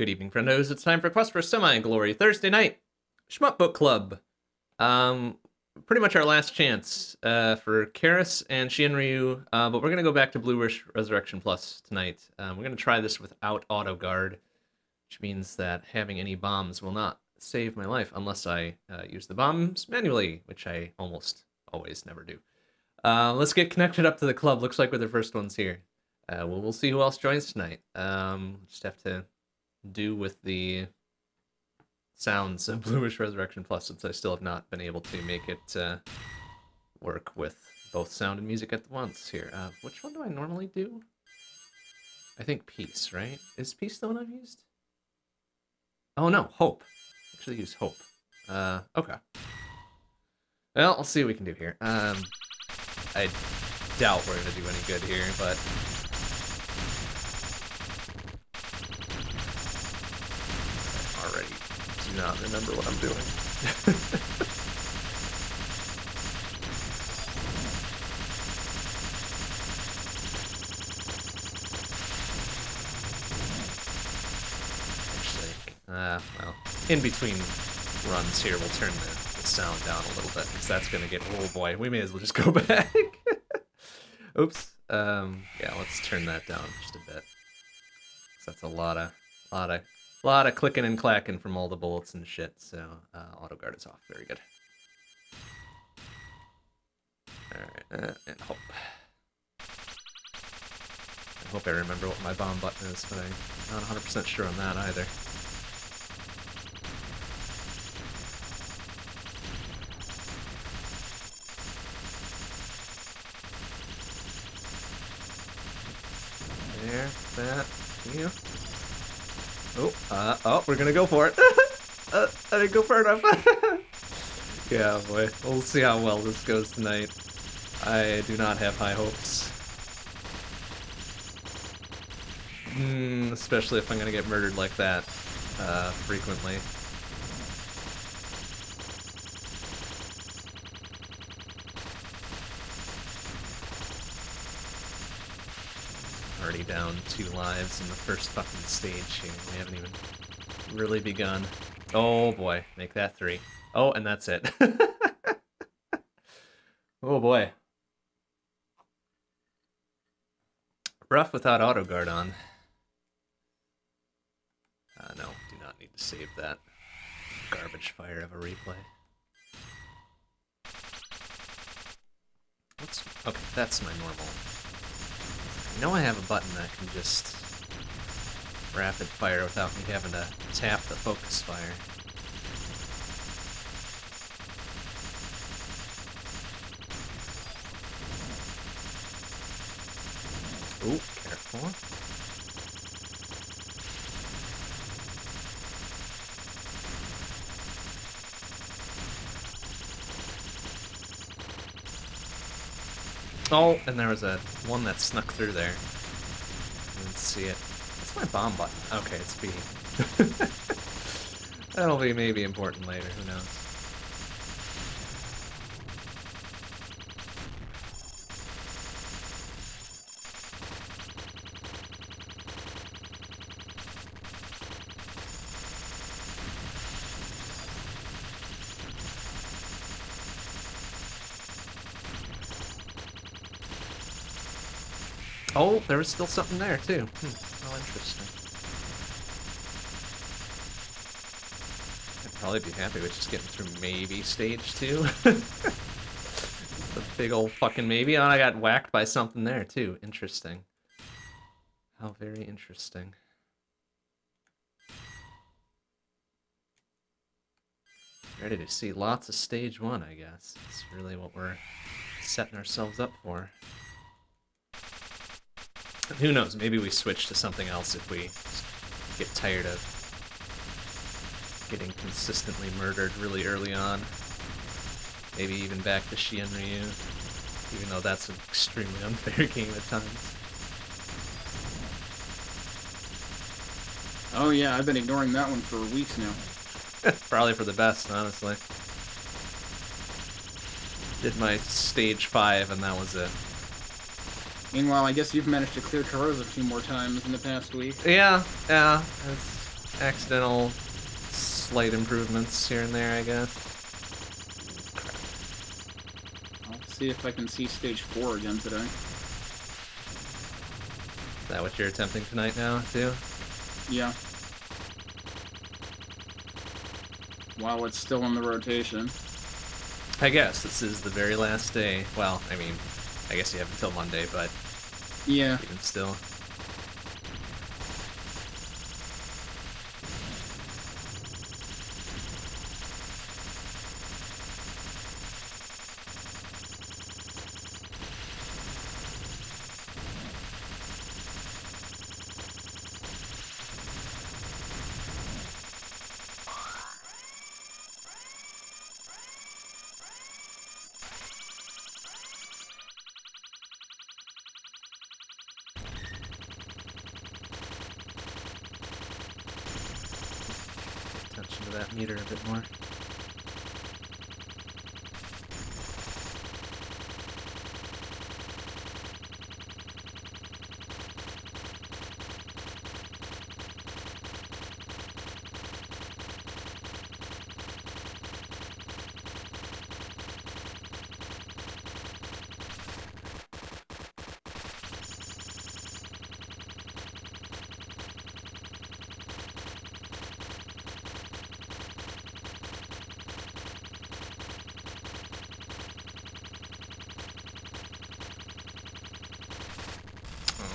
Good evening, friendos. It's time for Quest for Semi-Glory Thursday night. Shmup Book Club. Um, pretty much our last chance uh, for Karous and Shienryu, uh, but we're going to go back to Blue Wish Resurrection Plus tonight. Um, we're going to try this without auto guard, which means that having any bombs will not save my life unless I uh, use the bombs manually, which I almost always never do. Uh, let's get connected up to the club. Looks like we're the first ones here. Uh, well, we'll see who else joins tonight. Um, just have to do with the sounds of Blue Wish Resurrection Plus since I still have not been able to make it uh, work with both sound and music at once here. Uh, which one do I normally do? I think Peace, right? Is Peace the one I've used? Oh no, Hope. Actually use Hope. Uh, okay. Well, I'll see what we can do here. Um, I doubt we're gonna do any good here, but already do not remember what I'm doing. Uh, well, in between runs here, we'll turn the, the sound down a little bit, because that's going to get, oh boy, we may as well just go back. Oops. Um, yeah, let's turn that down just a bit. that's a lot of, lot of a lot of clicking and clacking from all the bullets and shit, so uh, auto guard is off. Very good. Alright, uh, and hope. I hope I remember what my bomb button is, but I'm not 100% sure on that either. There, that, you. Oh, uh, oh, we're gonna go for it. uh, I didn't go far enough. yeah, boy. We'll see how well this goes tonight. I do not have high hopes. Mm, especially if I'm gonna get murdered like that uh, frequently. Already down two lives in the first fucking stage here. We haven't even really begun. Oh boy, make that three. Oh, and that's it. oh boy. Rough without auto guard on. Uh, no, do not need to save that garbage fire of a replay. What's okay? That's my normal. I know I have a button that can just rapid fire without me having to tap the focus fire. Ooh, careful. Oh, and there was a one that snuck through there. Didn't see it. What's my bomb button? Okay, it's B. That'll be maybe important later, who knows. Oh, there was still something there too. Hmm. Oh, interesting. I'd probably be happy with just getting through maybe stage two. the big old fucking maybe. Oh, I got whacked by something there too. Interesting. How very interesting. Ready to see lots of stage one, I guess. It's really what we're setting ourselves up for. Who knows? Maybe we switch to something else if we get tired of getting consistently murdered really early on. Maybe even back to Shienryu, even though that's an extremely unfair game at times. Oh yeah, I've been ignoring that one for weeks now. Probably for the best, honestly. Did my stage five, and that was it. Meanwhile, I guess you've managed to clear Karous a few more times in the past week. Yeah, yeah. It's accidental slight improvements here and there, I guess. I'll see if I can see stage four again today. Is that what you're attempting tonight now, too? Yeah. While it's still in the rotation. I guess this is the very last day. Well, I mean, I guess you have until Monday, but Yeah. even still. Pay attention to that meter a bit more. Oh,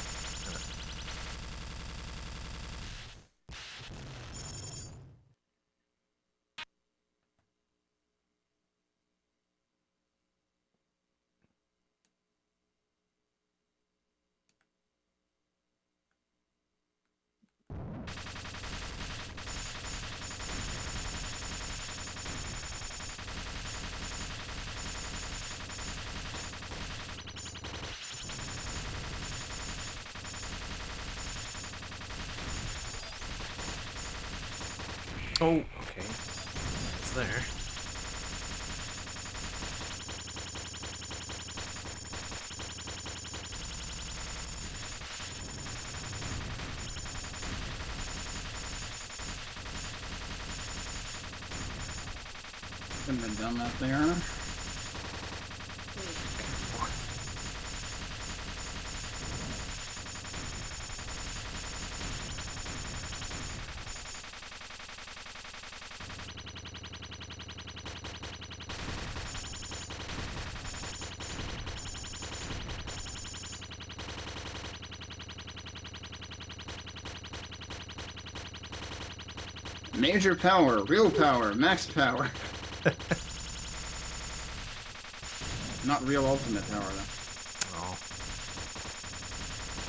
Oh, okay. It's there. Couldn't have done that there. Major power, real power, max power. Not real ultimate power though. Oh.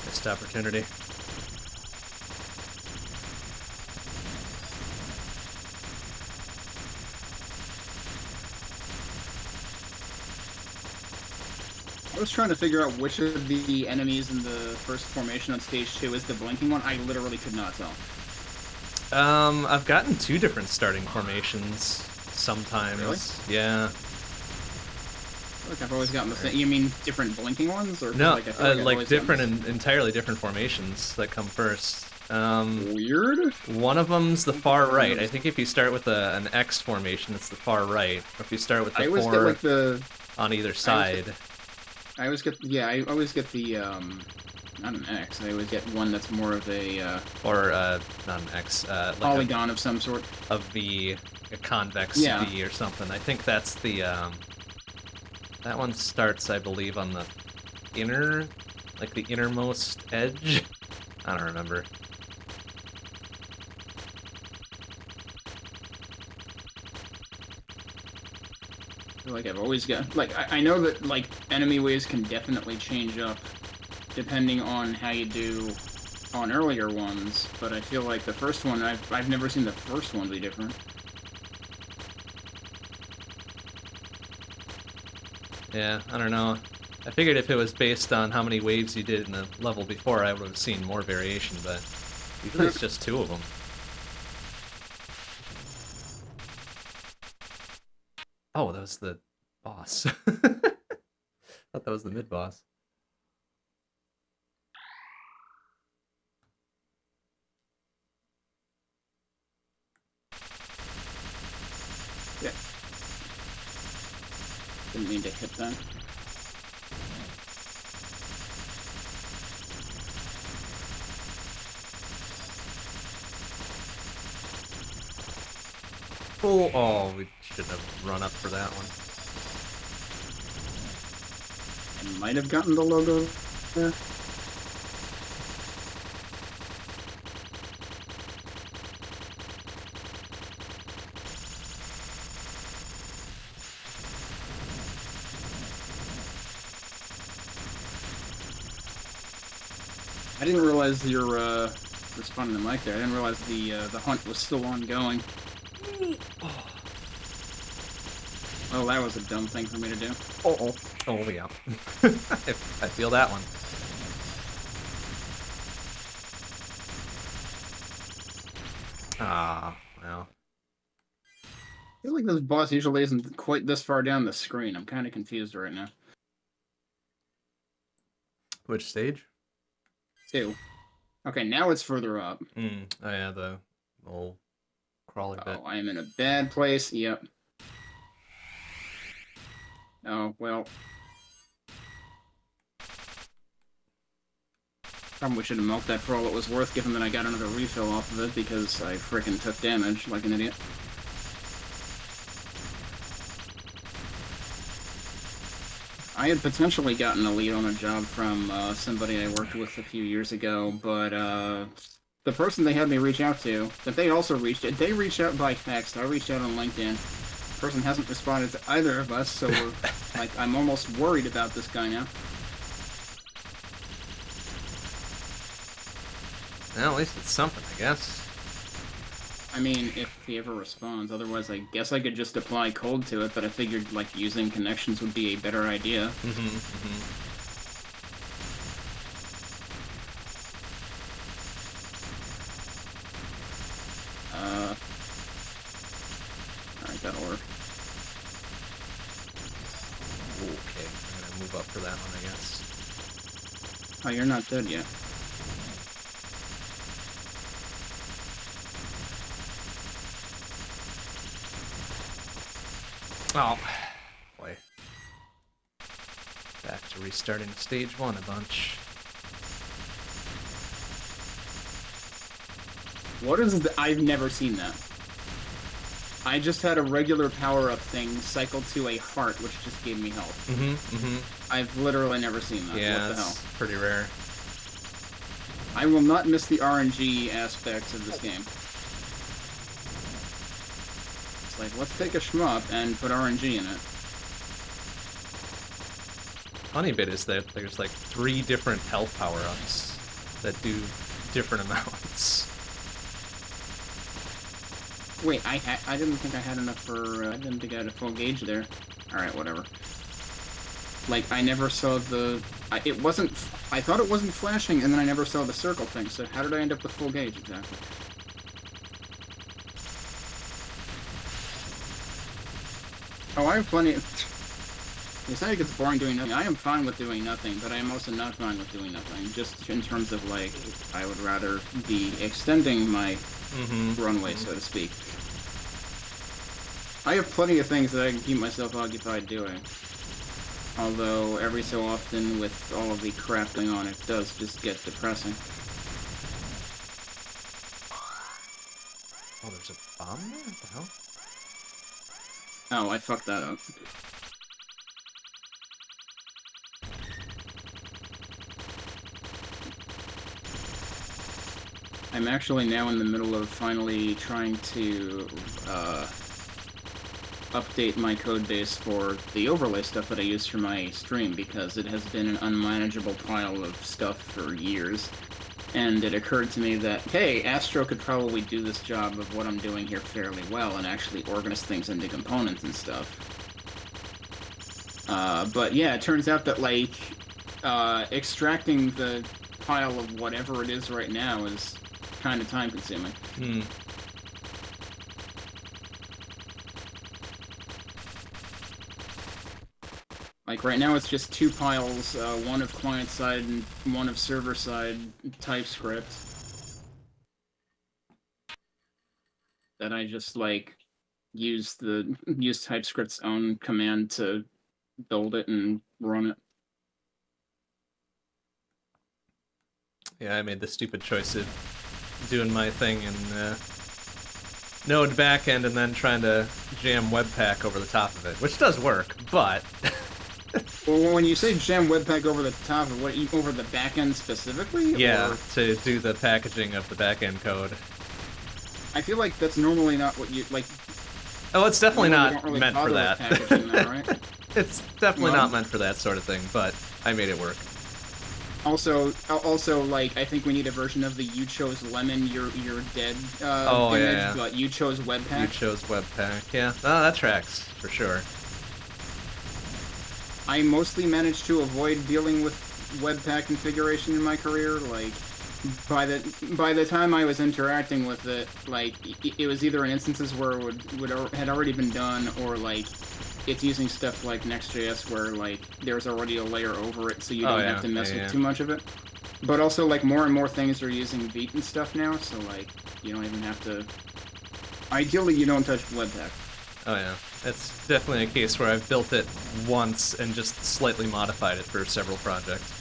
Missed opportunity. I was trying to figure out which of the enemies in the first formation on stage two is the blinking one. I literally could not tell. Um, I've gotten two different starting formations sometimes. Really? Yeah. Like I've always gotten the same. You mean different blinking ones, or No, like, I uh, I've like different, and entirely different formations that come first. Um, Weird. one of them's the far right. I think if you start with a, an X formation, it's the far right. Or if you start with I the always four get like the. on either side. I always get yeah. I always get the um, not an X. I always get one that's more of a uh, or uh, not an X, uh, like polygon of some sort. a, a V, a convex Yeah. V or something. I think that's the um, that one starts, I believe, on the inner, like the innermost edge. I don't remember. I feel like I've always got like I, I know that like enemy waves can definitely change up depending on how you do on earlier ones, but I feel like the first one I've I've never seen the first one be different. Yeah, I don't know. I figured if it was based on how many waves you did in the level before, I would have seen more variation, but usually it's just two of them. Oh, that was the boss. thought that was the mid Didn't mean to hit that. Oh, oh, we should have run up for that one. I might have gotten the logo there. Didn't realize you're uh, responding to Mike there. I didn't realize the uh, the hunt was still ongoing. Oh, that was a dumb thing for me to do. Oh, oh, oh, yeah. I, I feel that one. Ah, well. I feel like this boss usually isn't quite this far down the screen. I'm kind of confused right now. Which stage? Two. Okay, now it's further up. Mm, oh yeah, the crawly bit. Oh, I am in a bad place. Yep. Oh, well. Probably should have milked that for all it was worth, given that I got another refill off of it, because I frickin' took damage like an idiot. I had potentially gotten a lead on a job from uh, somebody I worked with a few years ago, but uh, the person they had me reach out to, that they also reached they reached out by text. I reached out on LinkedIn. The person hasn't responded to either of us, so we're, like, I'm almost worried about this guy now. Well, at least it's something, I guess. I mean, if he ever responds. Otherwise, I guess I could just apply cold to it, but I figured, like, using connections would be a better idea. Mm-hmm, mm-hmm. Uh... Alright, that'll work. Okay, I'm gonna move up for that one, I guess. Oh, you're not dead yet. Oh, boy. Back to restarting stage one a bunch. What is the... I've never seen that. I just had a regular power-up thing cycle to a heart, which just gave me health. Mm-hmm, mm-hmm. I've literally never seen that. Yeah, what the hell? pretty rare. I will not miss the RNG aspects of this game. It's like, let's take a shmup and put RNG in it. Funny bit is that there's like three different health power-ups that do different amounts. Wait, I ha I didn't think I had enough for... Uh, I didn't think I had a full gauge there. Alright, whatever. Like, I never saw the... I, it wasn't... I thought it wasn't flashing, and then I never saw the circle thing, so how did I end up with full gauge, exactly? Oh, I have plenty of... You say it gets boring doing nothing. I am fine with doing nothing, but I am also not fine with doing nothing. Just in terms of, like, I would rather be extending my Mm-hmm. runway, so to speak. I have plenty of things that I can keep myself occupied doing. Although, every so often, with all of the crap going on, it does just get depressing. Oh, there's a bomb there? What the hell? Oh, I fucked that up. I'm actually now in the middle of finally trying to uh, update my code base for the overlay stuff that I use for my stream because it has been an unmanageable pile of stuff for years. And it occurred to me that, hey, Astro could probably do this job of what I'm doing here fairly well and actually organize things into components and stuff. Uh, but yeah, it turns out that, like, uh, extracting the pile of whatever it is right now is kind of time consuming. Hmm. Like right now it's just two piles, uh, one of client side and one of server side TypeScript. That I just like use the use TypeScript's own command to build it and run it. Yeah, I made the stupid choice of doing my thing in uh, Node backend and then trying to jam Webpack over the top of it, which does work, but Well, when you say jam Webpack over the top of what, you- over the backend specifically? yeah, or- to do the packaging of the backend code. I feel like that's normally not what you like. Oh, it's definitely not really meant for that. right? it's definitely Well- not meant for that sort of thing, but I made it work. Also, also like I think we need a version of the you chose lemon, you're you're dead uh, Oh, yeah, image, yeah. but you chose webpack. You chose Webpack, yeah. Oh, that tracks for sure. I mostly managed to avoid dealing with Webpack configuration in my career. Like by the by the time I was interacting with it, like it was either in instances where it would, would had already been done, or like it's using stuff like Next.js where like there's already a layer over it, so you Oh, don't yeah, have to mess yeah, with yeah. too much of it. But also like more and more things are using Vite and stuff now, so like you don't even have to. Ideally, you don't touch Webpack. Oh yeah, it's definitely a case where I've built it once and just slightly modified it for several projects.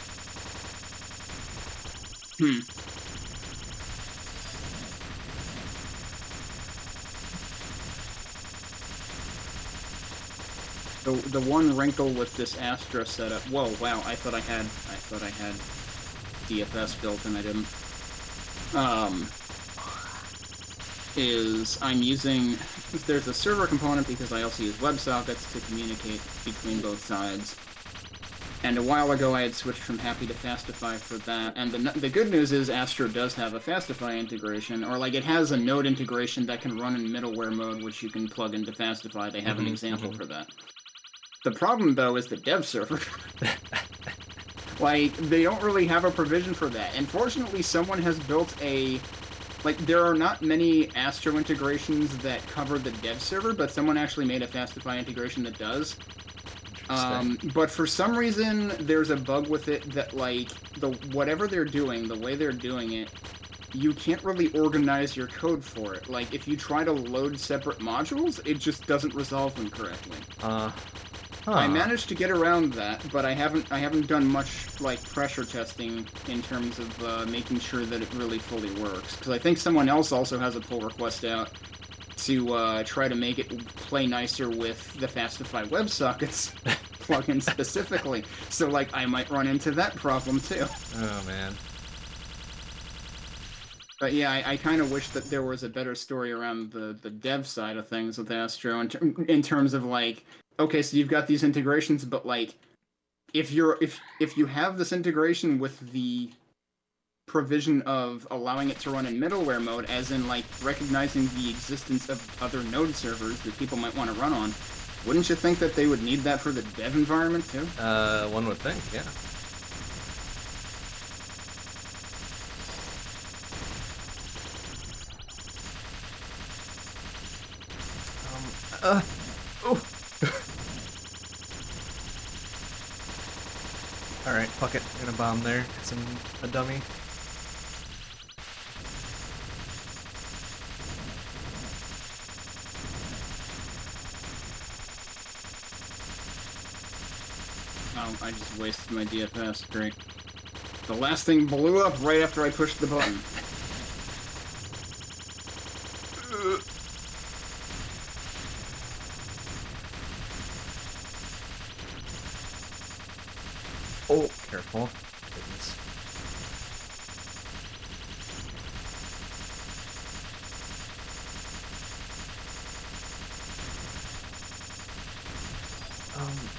Hmm. The the one wrinkle with this Astro setup. Whoa! Wow! I thought I had I thought I had DFS built and I didn't. Um, is I'm using there's a server component because I also use WebSockets to communicate between both sides. And a while ago, I had switched from Hapi to Fastify for that. And the, the good news is Astro does have a Fastify integration, or like it has a node integration that can run in middleware mode, which you can plug into Fastify. They have an Mhm, example mhm. for that. The problem, though, is the dev server. like, they don't really have a provision for that. Unfortunately, someone has built a. Like, there are not many Astro integrations that cover the dev server, but someone actually made a Fastify integration that does. Um, but for some reason, there's a bug with it that like the whatever they're doing, the way they're doing it, you can't really organize your code for it. Like if you try to load separate modules, it just doesn't resolve them correctly. Uh, huh. I managed to get around that, but I haven't I haven't done much like pressure testing in terms of uh, making sure that it really fully works. Because I think someone else also has a pull request out to uh, try to make it play nicer with the Fastify WebSockets plugin specifically. So like I might run into that problem too. Oh man. But yeah, I, I kind of wish that there was a better story around the, the dev side of things with Astro in, ter- in terms of like, okay, so you've got these integrations, but like, if you're if if you have this integration with the provision of allowing it to run in middleware mode, as in like recognizing the existence of other node servers that people might want to run on, wouldn't you think that they would need that for the dev environment too? Uh, one would think, yeah. Um, uh, oh. Alright, fuck it. I'm gonna bomb there, 'cause I'm a dummy. Oh, I just wasted my DFS. Great. The last thing blew up right after I pushed the button. Oh, careful. Goodness. Um.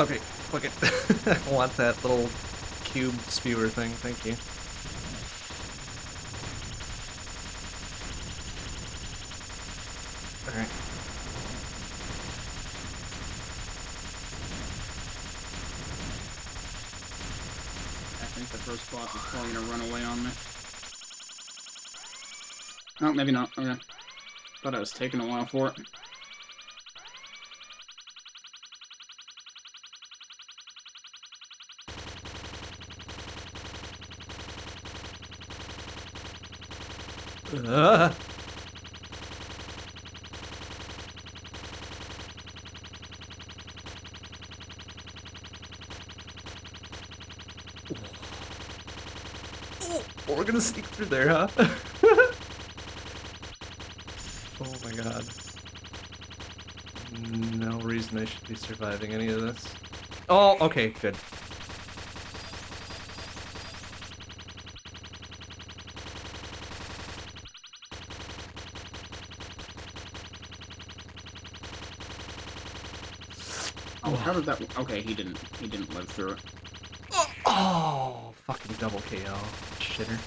Okay, fuck it. I want that little cube spewer thing, thank you. Alright. I think the first boss is probably gonna run away on me. Oh, maybe not. Okay. Thought I was taking a while for it. Oh, we're gonna sneak through there, huh? oh my god. No reason I should be surviving any of this. Oh, okay, good. Oh, how did that? Okay, he didn't. He didn't live through it. Oh, fucking double KO. Shitter.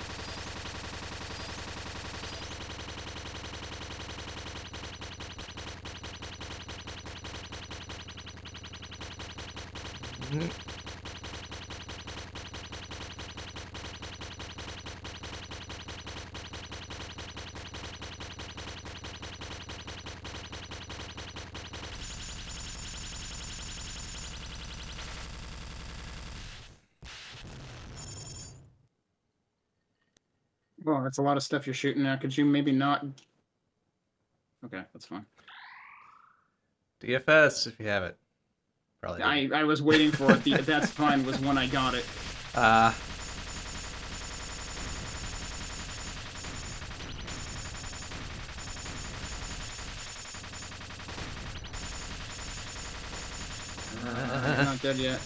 Mm. Well, that's a lot of stuff you're shooting now. Could you maybe not? Okay, that's fine. DFS if you have it. Probably. I I was waiting for it. The, that's fine was when I got it. Uh, Uh, you're not dead yet.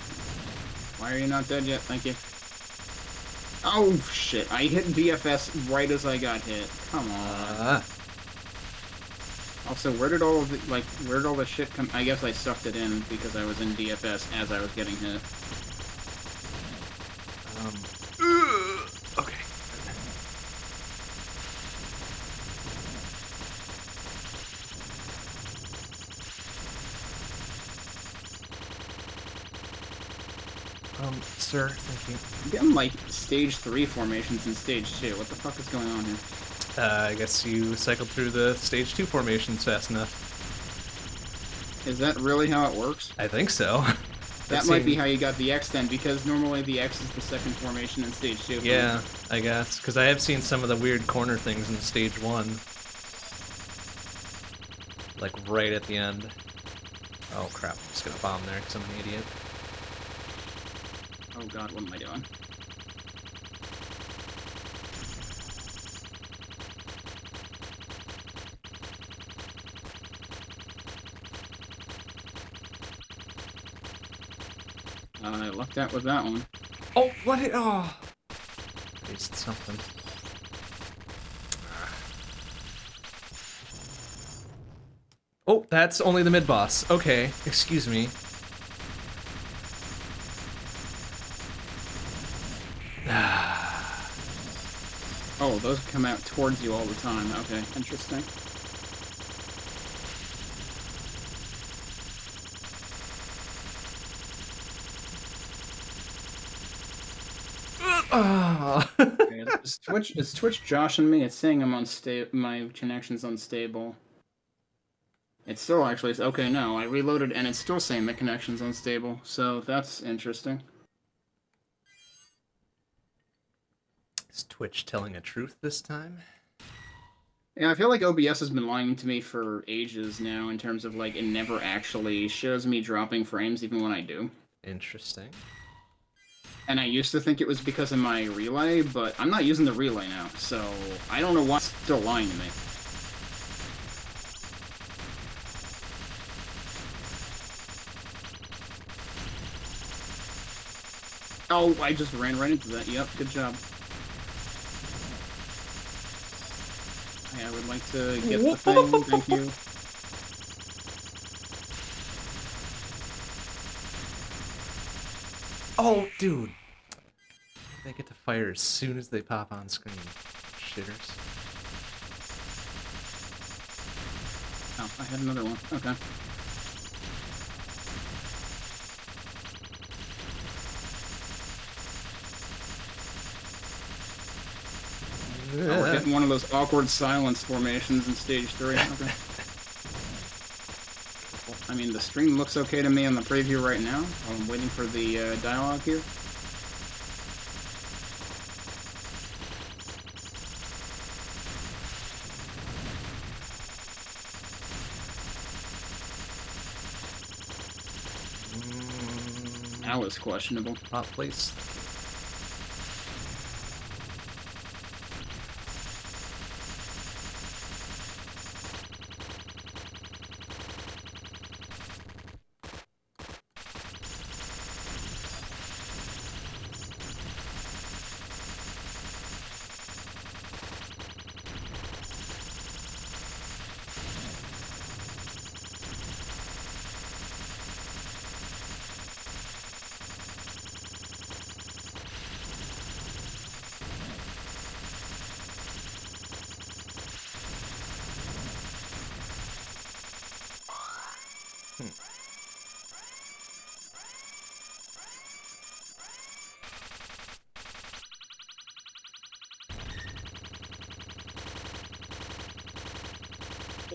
Why are you not dead yet? Thank you. Oh shit! I hit DFS right as I got hit. Come on. uh, Also, where did all of the like where did all the shit come? I guess I sucked it in because I was in DFS as I was getting hit. um, okay. Um, sir, thank you. I'm getting like stage three formations in stage two. What the fuck is going on here? Uh, I guess you cycled through the stage two formations fast enough. Is that really how it works? I think so. That might be how you got the X then, because normally the X is the second formation in stage two. Yeah, I guess. Because I have seen some of the weird corner things in stage one. Like right at the end. Oh crap, I'm just gonna bomb there because I'm an idiot. Oh god, what am I doing? Uh, I lucked out with that one. Oh, what? It, oh. It's something. Oh, that's only the mid boss. Okay, excuse me. Oh, those come out towards you all the time. Okay, interesting. Ah. Okay, is Twitch is Twitch joshing me? It's saying I'm unstable. My connection's unstable. It's still actually okay. No, I reloaded and it's still saying the connection's unstable. So that's interesting. Is Twitch telling a truth this time? Yeah, I feel like OBS has been lying to me for ages now in terms of like it never actually shows me dropping frames even when I do. Interesting. And I used to think it was because of my relay, but I'm not using the relay now, so I don't know why it's still lying to me. Oh, I just ran right into that. Yep, good job. Hey, I would like to get the thing. Thank you. Oh, dude. They get to fire as soon as they pop on screen. Shitters. Oh, I had another one. Okay. Oh, we're getting one of those awkward silence formations in stage three. Okay. I mean, the stream looks okay to me in the preview right now. I'm waiting for the uh, dialogue here. Mm. That was questionable. Hot place.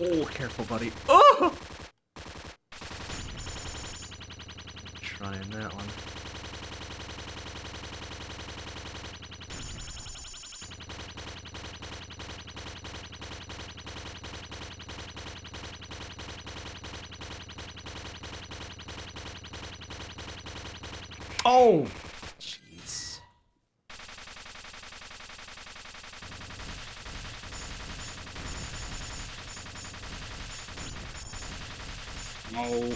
Oh, careful, buddy. Oh! Trying that one. Oh! Jeez. Oh,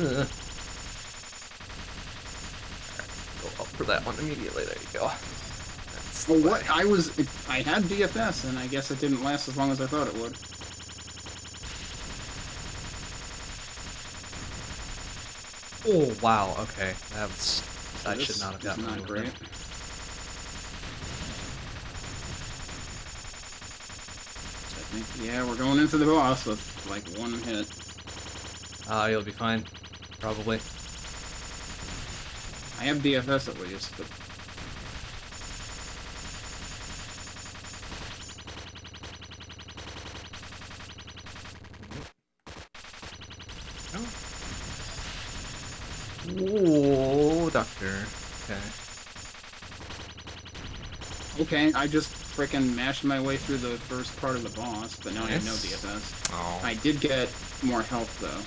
Ugh. Go up for that one immediately. There you go. That's well, what? I was. I had DFS, and I guess it didn't last as long as I thought it would. Oh wow. Okay, that was. So I should not have gotten not away with great. it. So I think, yeah, we're going into the boss with like one hit. Ah, you'll be fine. Probably. I have DFS at least, but Oh, doctor. Okay. okay. I just freaking mashed my way through the first part of the boss, but now I have no DFS. Oh. I did get more health though.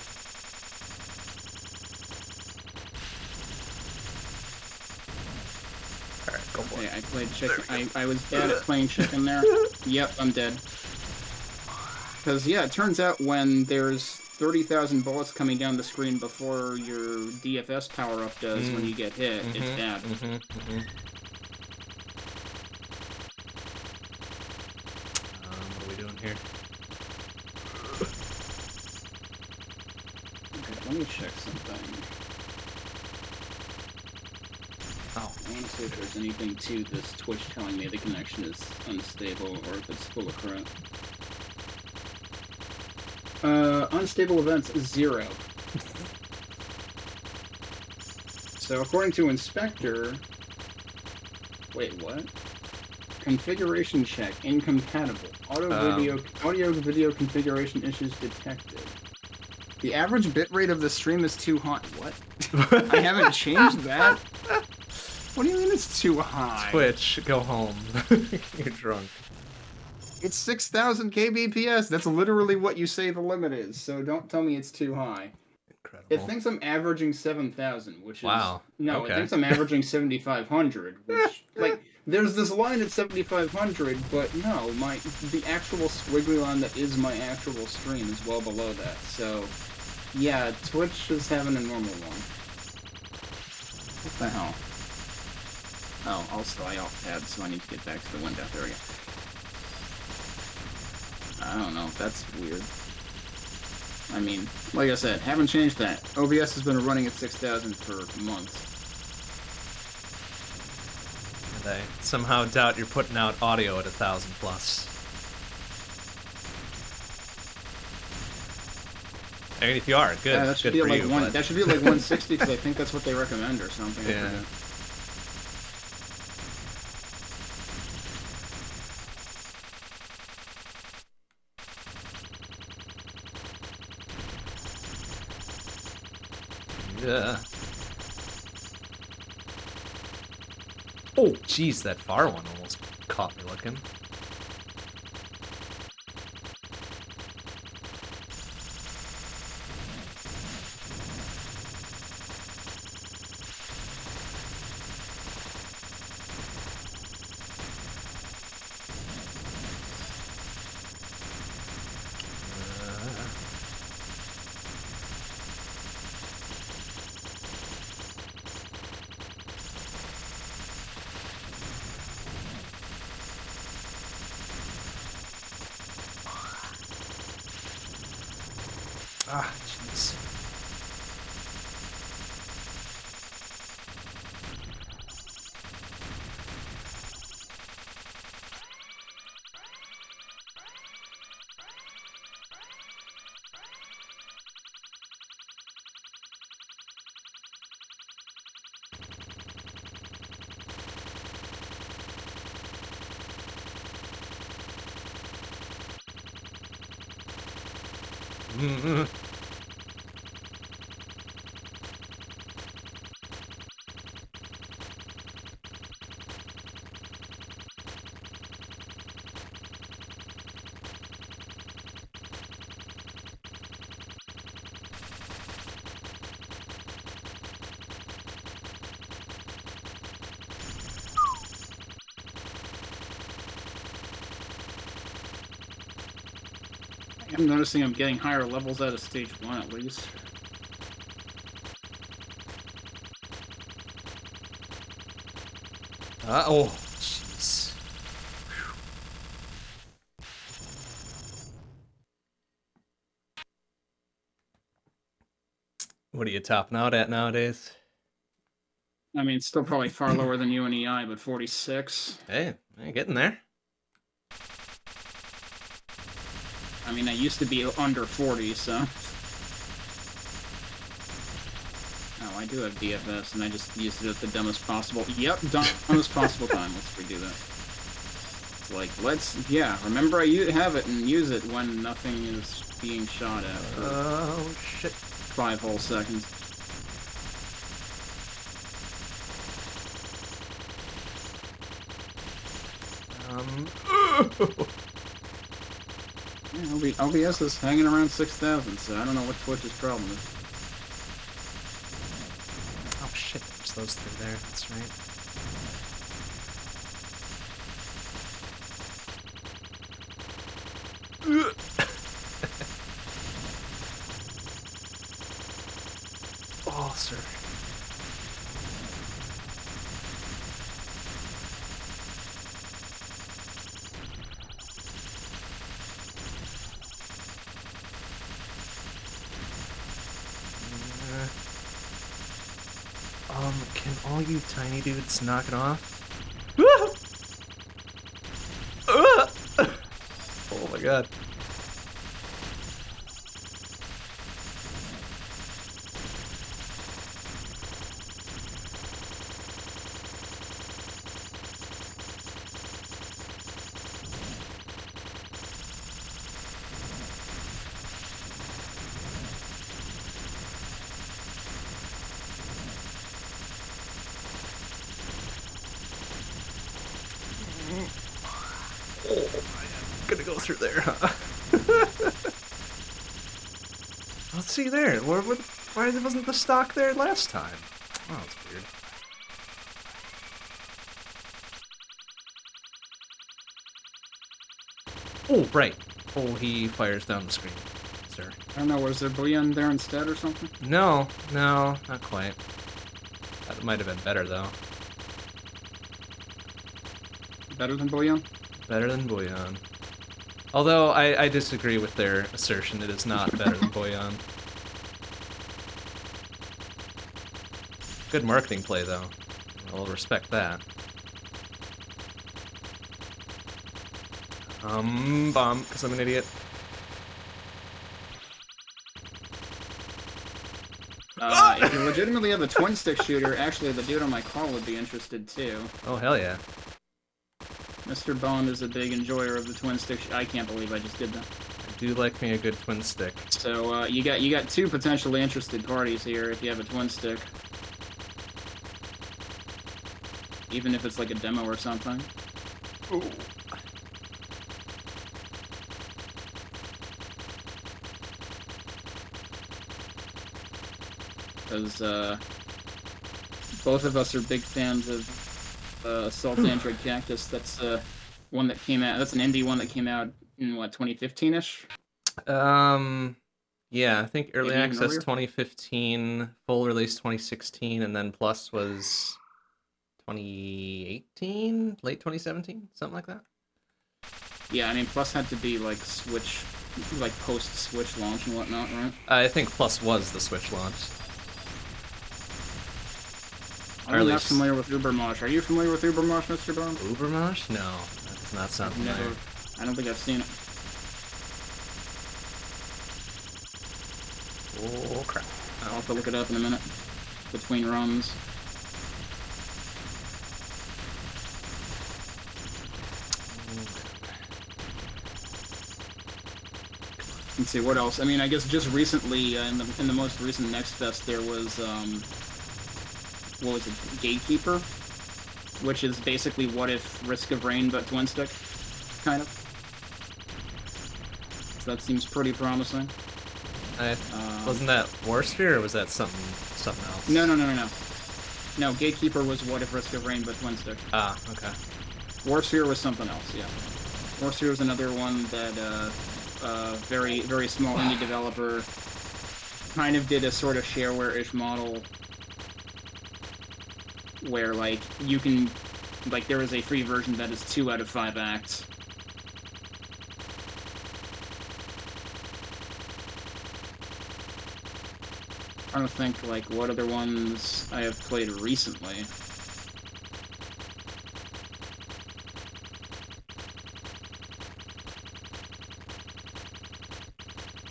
All right, go for Okay, it. I played chicken. I, I was bad at playing chicken there. Yep, I'm dead. Because, yeah, it turns out when there's 30,000 bullets coming down the screen before your DFS power up does when Mm. you get hit, it's Mhm, bad. mhm, mhm. Um, what are we doing here? Okay, let me check something. Oh, I want to see if there's anything to this Twitch telling me the connection is unstable or if it's full of crap. Uh, unstable events zero. so according to inspector, wait, what? Configuration check incompatible. Auto Um. video, audio video configuration issues detected. The average bitrate of the stream is too high. What? I haven't changed that. What do you mean it's too high? Twitch, go home. You're drunk. It's 6,000 kbps. That's literally what you say the limit is. So don't tell me it's too high. Incredible. It thinks I'm averaging 7,000, which is Wow, no. okay. It thinks I'm averaging 7,500, which like there's this line at 7,500, but no, my the actual squiggly line that is my actual stream is well below that. So yeah, Twitch is having a normal one. What the hell? Oh, also I alt tabbed, so I need to get back to the window. There we go. I don't know. That's weird. I mean, like I said, haven't changed that. OBS has been running at 6,000 for months. And I somehow doubt you're putting out audio at thousand plus. I mean, if you are, good. Yeah, that should good be for like you. one. but- That should be like 160 because I think that's what they recommend or something. Yeah. Yeah. Oh, jeez, that far one almost caught me looking. I'm noticing I'm getting higher levels out of stage one at least. Uh oh, jeez. What are you topping out at nowadays? I mean, still probably far lower than you and EI, but 46. Hey, I'm getting there. Mean, I used to be under 40, so. Oh, I do have DFS, and I just used it at the dumbest possible. Yep, dumbest possible time. Let's redo that. Like, let's, yeah, remember I have it and use it when nothing is being shot at Oh shit. five whole seconds. Um. LBS is hanging around 6,000, so I don't know what Twitch's problem is. Oh shit, there's those three there. That's right. oh, sir. Uh, Um, can all you tiny dudes knock it off? oh my god. Oh, I'm gonna go through there, huh? Let's see there. Where, where, why wasn't the stock there last time? Oh, that's weird. Oh, right. Oh, he fires down the screen, sir. I don't know, was there bullion there instead or something? No, no, not quite. That might have been better, though. Better than bullion? Better than Bouillon. Although I, I disagree with their assertion it is not better than Bouillon. Good marketing play though. I'll respect that. Um, bomb, because I'm an idiot. Uh, if you legitimately have a twin stick shooter, actually the dude on my call would be interested too. Oh, hell yeah. Mr. Bond is a big enjoyer of the twin stick. Sh- I can't believe I just did that. I do like me a good twin stick. So uh, you got you got two potentially interested parties here if you have a twin stick. Even if it's like a demo or something. Ooh. because uh, both of us are big fans of uh, Assault Android Cactus. That's uh, one that came out. That's an indie one that came out in what 2015 ish. Um, yeah, I think early Maybe access 2015, full release 2016, and then plus was 2018, late 2017, something like that. Yeah, I mean, Plus had to be like Switch like post Switch launch and whatnot, right? I think Plus was the Switch launch. I'm not least- familiar with Ubermosh. Are you familiar with Ubermosh, Mr. Bond? Ubermosh? No, that does not sound familiar. Never. I don't think I've seen it. Oh crap! I'll have to look it up in a minute. Between runs. Let's see what else. I mean, I guess just recently, uh, in the in the most recent Next Fest, there was um, what was it, Gatekeeper, which is basically what if Risk of Rain but twin stick, kind of. So that seems pretty promising. I, Um, wasn't that Warsphere or was that something something else? No, no, no, no, no. No, Gatekeeper was what if Risk of Rain but twin stick. Ah, okay. Warsphere was something else, yeah. Warsphere was another one that uh, uh, very very small indie developer kind of did a sort of shareware-ish model where like you can like there is a free version that is two out of five acts. I don't think like what other ones I have played recently.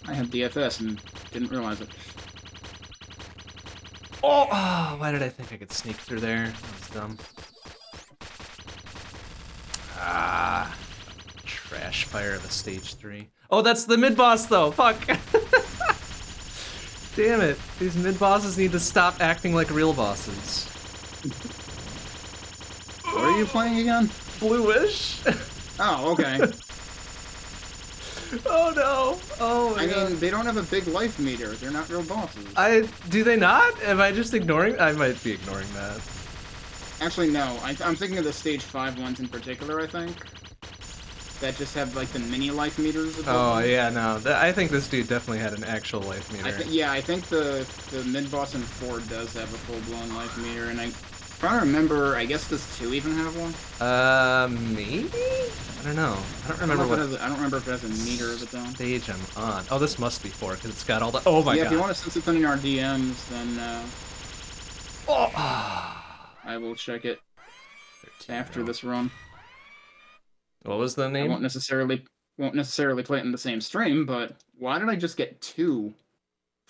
I had DFS and didn't realize it. Oh, ah, why did I think I could sneak through there? That was dumb. Ah, trash fire of a stage three. Oh, that's the mid boss though. Fuck. Damn it! These mid bosses need to stop acting like real bosses. What are you playing again? Blue Wish. Oh, okay. oh no! Oh I god. mean, they don't have a big life meter. They're not real bosses. I do they not? Am I just ignoring? I might be ignoring that. Actually, no. I, I'm thinking of the stage five ones in particular. I think that just have like the mini life meters. Oh them. yeah, no. Th- I think this dude definitely had an actual life meter. I yeah, I think the the mid boss in four does have a full blown life meter, and I trying to remember. I guess does two even have one? Uh, maybe? I don't know. I don't I don't, remember know it what a- I don't remember if it has a meter of its own. stage I'm on. Oh, this must be four because it's got all the. Oh my yeah, god. if you want to send something in our DMs, then uh, Oh. I will check it after now. this run. What was the name? I won't necessarily won't necessarily play it in the same stream, but why did I just get two?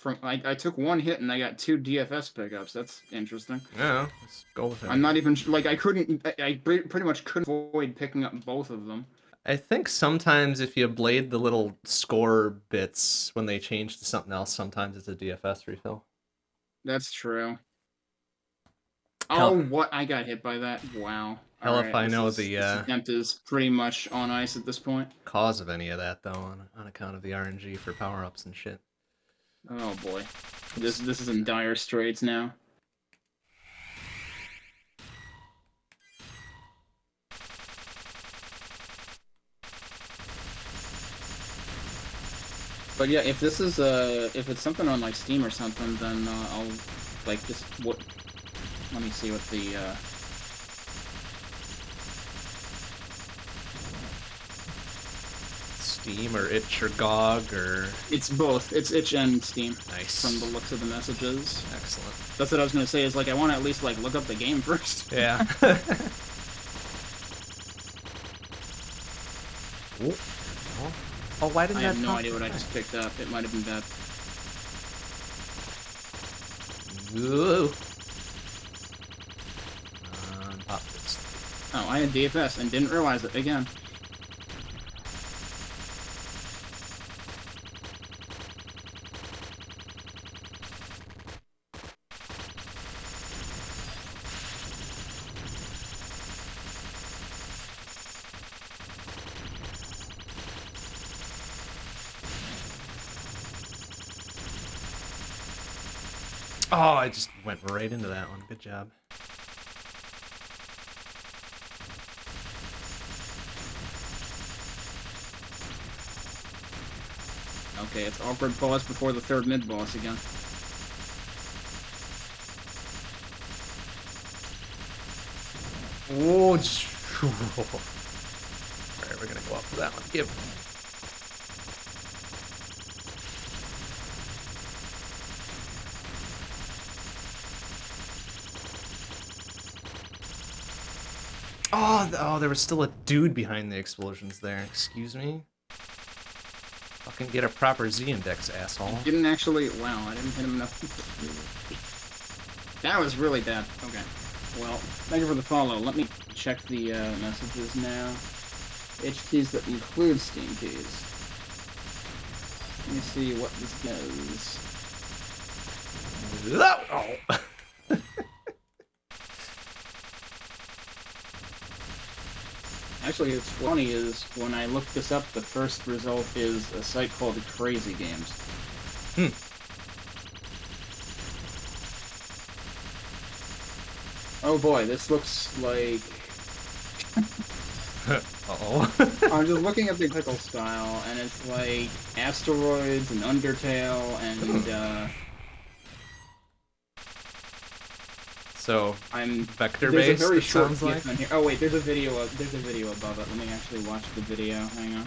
From I, I took one hit and I got two DFS pickups. That's interesting. Yeah, let's go with it. I'm not even like I couldn't. I, I pretty much couldn't avoid picking up both of them. I think sometimes if you blade the little score bits when they change to something else, sometimes it's a DFS refill. That's true. Hell- Oh, what? I got hit by that. Wow. Hell if I know is- the, uh, attempt is pretty much on ice at this point. Cause of any of that though, on, on account of the RNG for power ups and shit. Oh boy, this this is in dire straits now. But yeah, if this is uh if it's something on like Steam or something, then uh, I'll like just what. Let me see what the uh, Steam or itch or GOG or it's both. It's itch and Steam nice. from the looks of the messages. Excellent. That's what I was gonna say. Is like I want to at least like look up the game first. Yeah. oh. oh, why didn't I that have no idea what I just picked up. It might have been bad. Ooh. Um. Oh, I had DFS and didn't realize it again. Oh, I just went right into that one. Good job. Okay, it's awkward pause before the third mid boss again. Oh, Alright, we're gonna go up for that one. Give. Oh, there was still a dude behind the explosions there. Excuse me. Fucking get a proper Z index, asshole. Didn't actually. Wow, I didn't hit him enough. That was really bad. Okay. Well, thank you for the follow. Let me check the uh, messages now. H keys that include Steam keys. Let me see what this does. Oh. Actually, it's funny is when I looked this up, the first result is a site called Crazy Games. Hmm. Oh boy, this looks like. Uh oh. I'm just looking at the pickle style, and it's like asteroids and Undertale and uh, so I'm vector based. there's a very short sounds like. in here. Oh wait, there's a video. Of, there's a video above it. Let me actually watch the video. Hang on.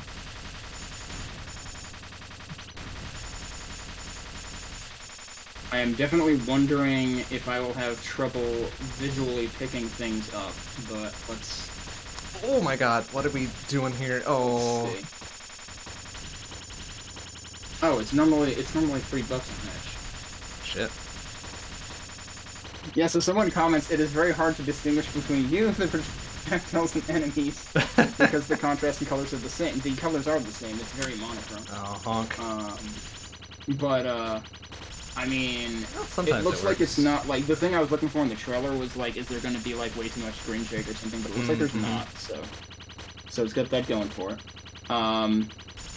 I am definitely wondering if I will have trouble visually picking things up, but let's, Oh my god, what are we doing here? Oh. Oh, it's normally it's normally three bucks on Edge. Shit. Yeah, so someone comments, it is very hard to distinguish between you, the projectiles, and enemies because the contrast and colors are the same. The colors are the same. It's very monochrome. Oh, honk. Um, but uh, I mean, sometimes it looks like it's not like the thing I was looking for in the trailer was like, is there going to be like way too much screen shake or something? But it looks like there's Mhm. not. So, so it's got that going for it. Um,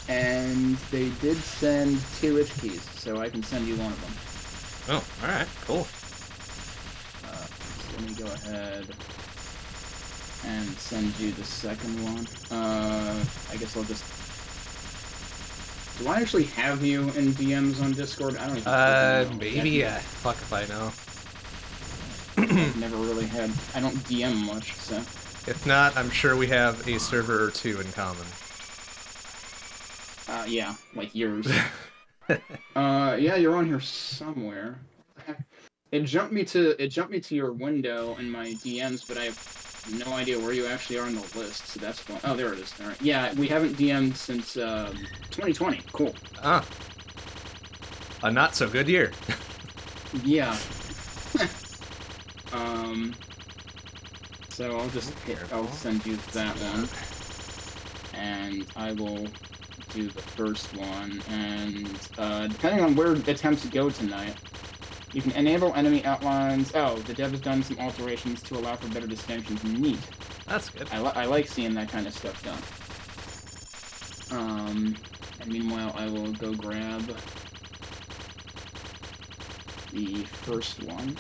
and they did send two itch keys, so I can send you one of them. Oh, alright, cool. Let me go ahead and send you the second one. Uh, I guess I'll just. Do I actually have you in DMs on Discord? I don't even. Uh, know. maybe. Uh, fuck if I know. I've never really had. I don't DM much, so. If not, I'm sure we have a server or two in common. Uh, yeah, like yours. uh, yeah, you're on here somewhere. It jumped me to it jumped me to your window in my DMs, but I have no idea where you actually are on the list. So that's fun. Oh, there it is. All right. Yeah, we haven't DM'd since um, 2020. Cool. Ah. A not so good year. Yeah. um. So I'll just hit, I'll send you that one, and I will do the first one. And uh, depending on where attempts go tonight, you can enable enemy outlines. Oh, the dev has done some alterations to allow for better distinctions. Neat. That's good. I, li- I like seeing that kind of stuff done. Um, and meanwhile, I will go grab the first one.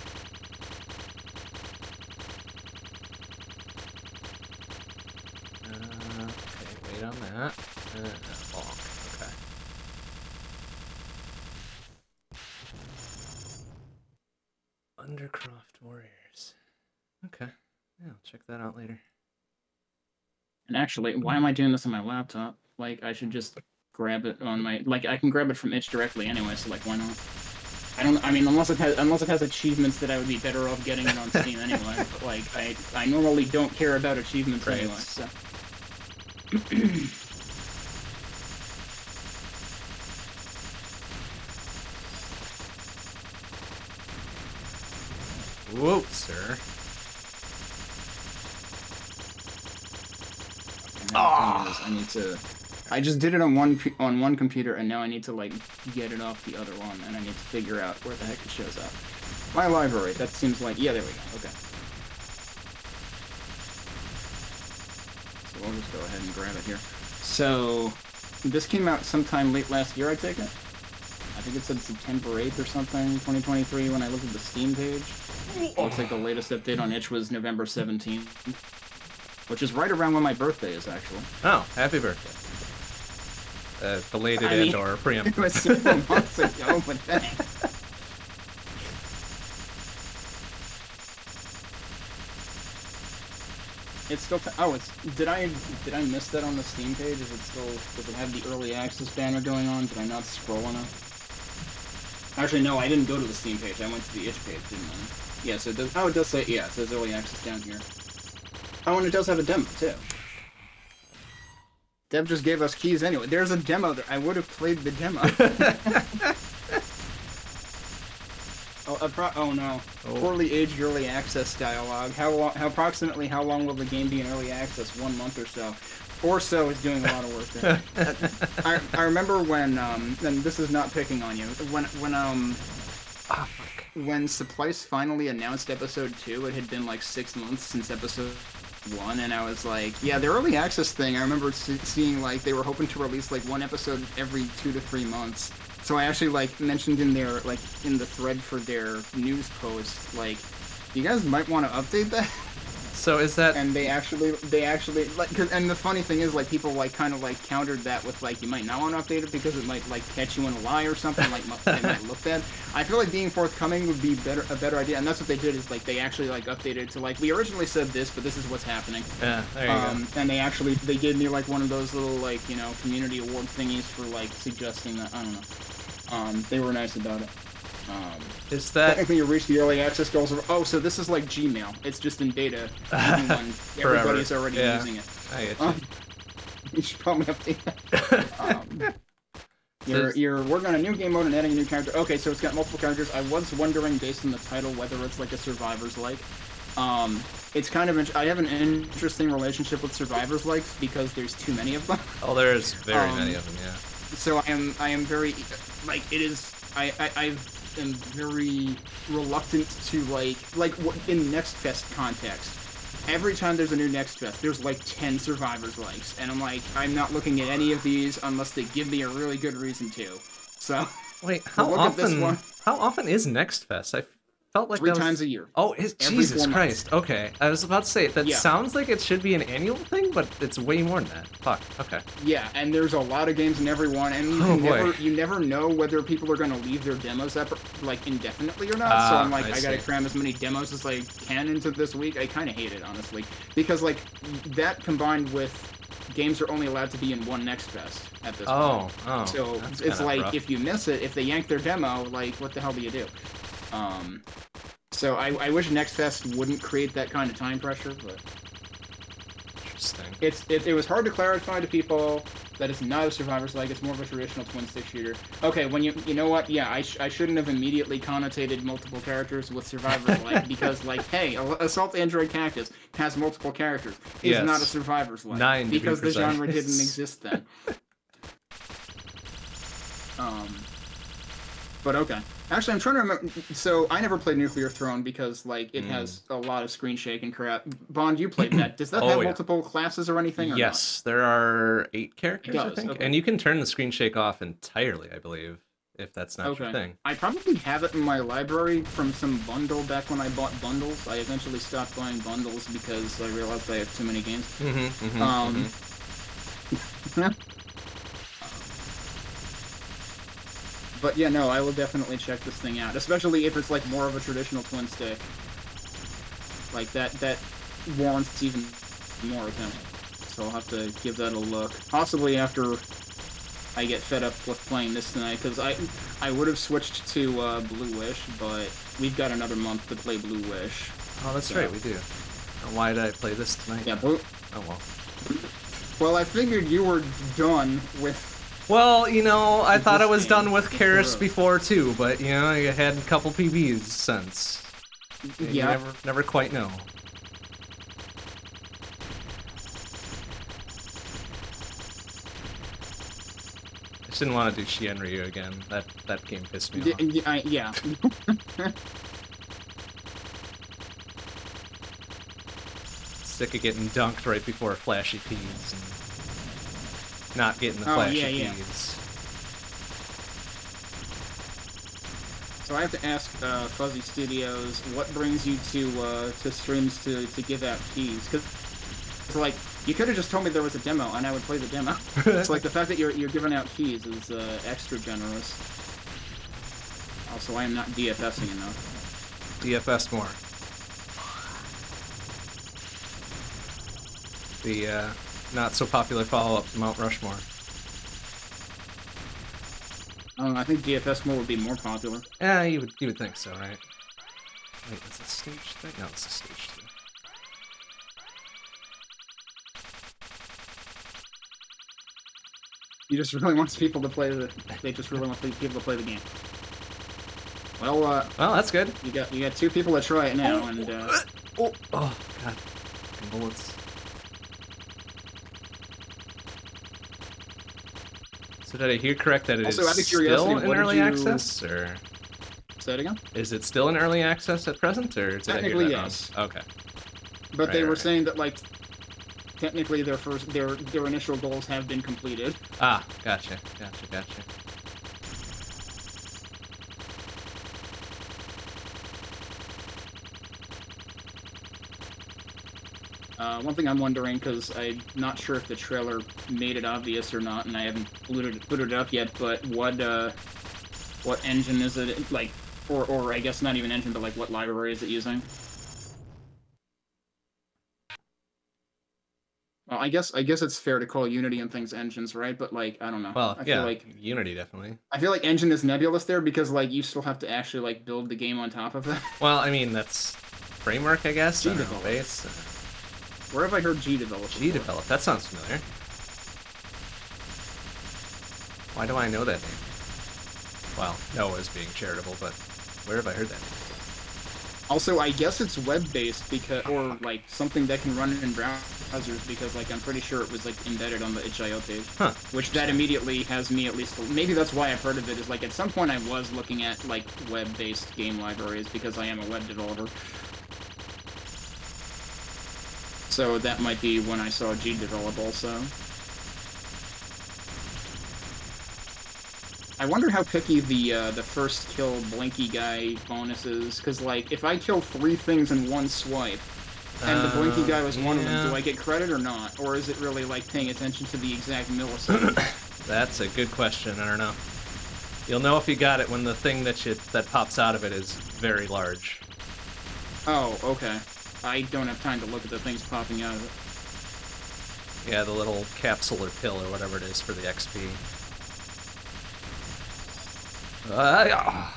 Uh, okay, wait on that. Uh, bonk. Okay. Undercroft Warriors. Okay. Yeah, I'll check that out later. And actually, why am I doing this on my laptop? Like, I should just grab it on my like I can grab it from itch directly anyway. So like, why not? I don't. I mean, unless it has unless it has achievements that I would be better off getting it on Steam anyway. But like, I I normally don't care about achievements Right. anyway. So. Whoa, sir. Is, I need to. I just did it on one on one computer, and now I need to like get it off the other one, and I need to figure out where the heck it shows up. My library. That seems like yeah. There we go. Okay. So we'll just go ahead and grab it here. So this came out sometime late last year, I take it. I think it said September 8th or something, 2023, when I looked at the Steam page. Looks like the latest update on itch was November 17th, which is right around when my birthday is actually. Oh, happy birthday. Uh, belated I mean- and or It preemptive. was several months ago, but thanks. It's still. Oh, it's. Did I did I miss that on the Steam page? Is it still? Does it have the early access banner going on? Did I not scroll enough? Actually, no. I didn't go to the Steam page. I went to the itch page, didn't I? Yeah. So it does. Oh, it does say. Yeah. It says early access down here. Oh, and it does have a demo too. Dev just gave us keys anyway. There's a demo there. I would have played the demo. oh, a pro- oh no. Oh. Poorly aged early access dialogue. How long? How approximately how long will the game be in early access? One month or so. Or so is doing a lot of work there. I, I remember when um and this is not picking on you when when um fuck. when Supplice finally announced episode two, it had been like six months since episode one, and I was like, yeah, the early access thing. I remember seeing like they were hoping to release like one episode every two to three months. So I actually like mentioned in their like in the thread for their news post, like, you guys might want to update that. So is that and they actually they actually like cause, and the funny thing is like people like kind of like countered that with like you might not want to update it because it might like catch you in a lie or something like it might look bad. I feel like being forthcoming would be better a better idea and that's what they did is like they actually like updated to like we originally said this but this is what's happening. Yeah, there you um and they actually they gave me like one of those little like you know community award thingies for like suggesting that i don't know. Um they were nice about it um. Is that Technically, you reach the early access goals. Of, oh, so this is like Gmail. It's just in beta. Everybody's already Yeah. using it. I get you. Um, you should probably update that. Um, you're, you're working on a new game mode and adding a new character. Okay, so it's got multiple characters. I was wondering, based on the title, whether it's like a Survivors like. Um, it's kind of. I have an interesting relationship with Survivors like because there's too many of them. Oh, there's very um, many of them. Yeah. so I am I am very like it is I I, I am very reluctant to like like what in Next Fest context. Every time there's a new Next Fest, there's like ten survivors likes, and I'm like I'm not looking at any of these unless they give me a really good reason to. So Wait, how often? How often is Next Fest? I felt like three that was- times a year. Oh, Every Jesus four months. Christ. Okay, I was about to say that Yeah. sounds like it should be an annual thing, but it's way more than that. Fuck. Okay. Yeah, and there's a lot of games in every one, and you Oh, can boy. never you never know whether people are going to leave their demos up like indefinitely or not. so Ah, I'm like, I I, gotta cram as many demos as I can into this week. I kind of hate it honestly because like that combined with games are only allowed to be in one Next Fest at this Oh, point. oh. So it's like rough. if you miss it, if they yank their demo, like what the hell do you do? Um, so I, I wish Next Fest wouldn't create that kind of time pressure, but Interesting. it's it, it was hard to clarify to people that it's not a survivor's like it's more of a traditional twin stick shooter. Okay, when you you know what? Yeah, I, sh- I shouldn't have immediately connotated multiple characters with survivor's like because like hey, Assault Android Cactus has multiple characters. Is Yes. not a survivor's like Nine be because the genre didn't exist then. um, but okay. Actually, I'm trying to remember. So I never played Nuclear Throne because like it Hmm. has a lot of screen shake and crap. Bond, you played that. Does that Oh, have yeah. multiple classes or anything? Or Yes, there are eight characters, I think, okay. and you can turn the screen shake off entirely, I believe, if that's not Not? your Okay. thing. I probably have it in my library from some bundle back when I bought bundles. I eventually stopped buying bundles because I realized I have too many games. Mm-hmm, mm-hmm, Um, But yeah, no, I will definitely check this thing out, especially if it's like more of a traditional twin stick. Like that, that warrants even more attention. So I'll have to give that a look. Possibly after I get fed up with playing this tonight, because I, I would have switched to uh, Blue Wish, but we've got another month to play Blue Wish. Oh, that's Yeah. right, we do. Uh, Why did I play this tonight? Yeah, Blue. Oh well. Well, I figured you were done with. Well, you know, I thought I was done with Karous before too, but you know, I had a couple PBs since. You Yeah. never, never quite know. I just didn't want to do Shienryu again. That that game pissed me Y- off. I- yeah. Sick of getting dunked right before flashy peas and not getting the Oh, flashy yeah, yeah. So I have to ask uh, Fuzzy Studios, what brings you to uh, to streams to, to give out keys? Because it's like you could have just told me there was a demo and I would play the demo. it's like the fact that you're you're giving out keys is uh, extra generous. Also, I am not DFSing enough. DFS more. The uh, not so popular follow-up to Mount Rushmore? Um, I think DFS more would be more popular. Yeah, you would you would think so, right? Wait, that's a stage thing? No, it's a stage thing. He just really wants people to play the. They just really want people to play the game. Well, uh. Well, that's good. You got you got two people that try it now, and. Uh, oh, oh, oh god, bullets. So did I hear correct that it is Also, curiosity, still in early you- access, or say it again. is it still in early access at present, or did I hear Technically, that yes. Okay. But Right, they were right. saying that like technically their first their their initial goals have been completed. Ah, gotcha, gotcha, gotcha. Uh, one thing I'm wondering because I'm not sure if the trailer made it obvious or not, and I haven't booted, booted it up yet. But what uh, what engine is it like? Or or I guess not even engine, but like what library is it using? Well, I guess I guess it's fair to call Unity and things engines, right? But like I don't know. Well, I yeah, feel like Unity definitely. I feel like engine is nebulous there because like you still have to actually like build the game on top of it. Well, I mean that's framework, I guess. I don't know, base. Where have I heard GDevelop? G before? develop. That sounds familiar. Why do I know that name? Well, no as being charitable, but where have I heard that name? Also, I guess it's web-based because, or like something that can run in browsers because, like, I'm pretty sure it was like embedded on the itch.io page. Huh. Which that immediately has me at least. Maybe that's why I've heard of it. Is like at some point I was looking at like web-based game libraries because I am a web developer. So that might be when I saw GDevelop also. I wonder how picky the uh, the first kill Blinky guy bonus is, because like if I kill three things in one swipe, and the Blinky Uh, guy was one of them, do. I get credit or not, or is it really like paying attention to the exact millisecond? That's a good question. I don't know. You'll know if you got it when the thing that you that pops out of it is very large. oh, okay. I don't have time to look at the things popping out of it. Yeah, the little capsule or pill or whatever it is for the XP. Uh, yeah.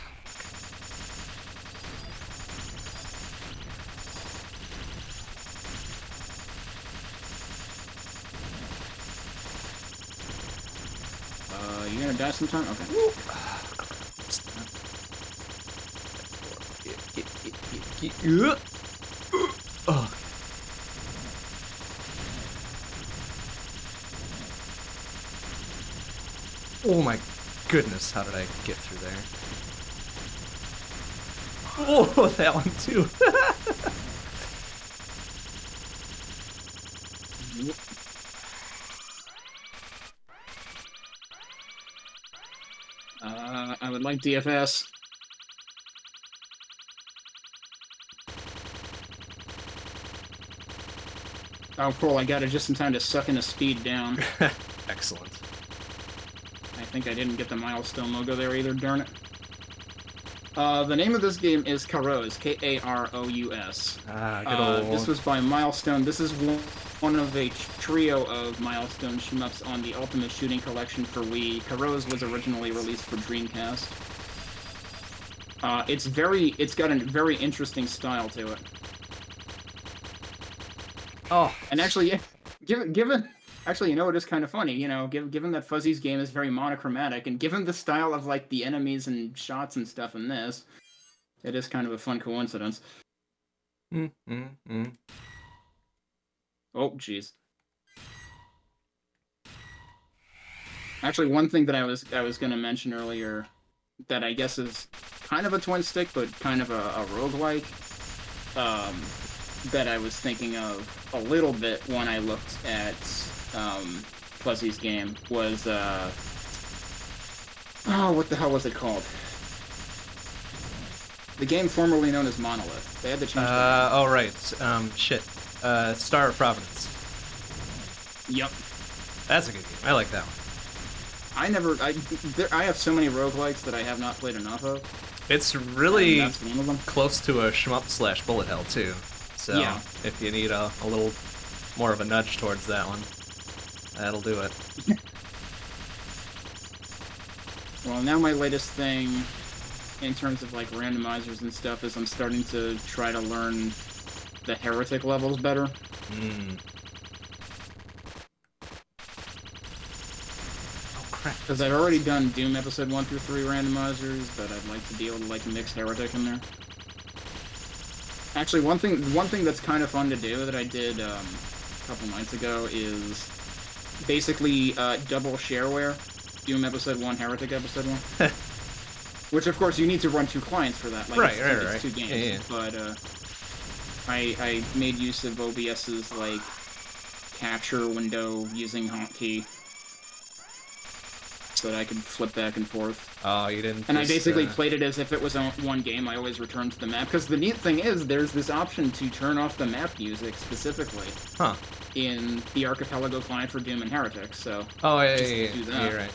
Uh, you gonna die sometime? Okay. Oh. Oh my goodness, how did I get through there? Oh, that one too. Uh, I would like DFS. Oh, cool! I got it just in time to suck in the speed down. Excellent. I think I didn't get the milestone logo there either, darn it. Uh, the name of this game is Karous, K-A-R-O-U-S. Ah, good Uh, old. this was by Milestone. This is one, one of a trio of Milestone shmups on the Ultimate Shooting Collection for Wii. Karous was originally released for Dreamcast. Uh, it's very, it's got a very interesting style to it. Oh, And actually, given, given, actually, you know, it is kind of funny, you know, given, given that Fuzzy's game is very monochromatic, and given the style of, like, the enemies and shots and stuff in this, it is kind of a fun coincidence. mm, mm, mm. Oh, jeez. Actually, one thing that I was I was gonna mention earlier, that I guess is kind of a twin stick, but kind of a, a roguelike, um, that I was thinking of a little bit when I looked at um, Fuzzy's game was uh, oh, what the hell was it called? The game formerly known as Monolith. They had to change. Uh, oh right. Um, shit. Uh, Star of Providence. Yep. That's a good game. I like that one. I never. I there, I have so many roguelikes that I have not played enough of. It's really that's one of them. close to a shmup slash bullet hell too. So Yeah. if you need a, a little more of a nudge towards that one, that'll do it. Well, now my latest thing, in terms of like randomizers and stuff, is I'm starting to try to learn the heretic levels better. Mm. crap. Because I've already done Doom Episode 1 through 3 randomizers, but I'd like to be able to, like, mix Heretic in there. Actually, one thing one thing that's kind of fun to do that I did um, a couple nights ago is basically uh, double shareware. Doom Episode 1, Heretic Episode 1. Which, of course, you need to run two clients for that. Like, Right, it's, right, it's right. two games. Yeah, yeah. But uh, I, I made use of OBS's, like, capture window using hotkey so that I could flip back and forth. Oh, you didn't. And I basically uh, played it as if it was on one game. I always returned to the map because the neat thing is there's this option to turn off the map music specifically Huh. in the Archipelago client for Doom and Heretics, So Oh, yeah, yeah, Just yeah. do yeah. that. You're right.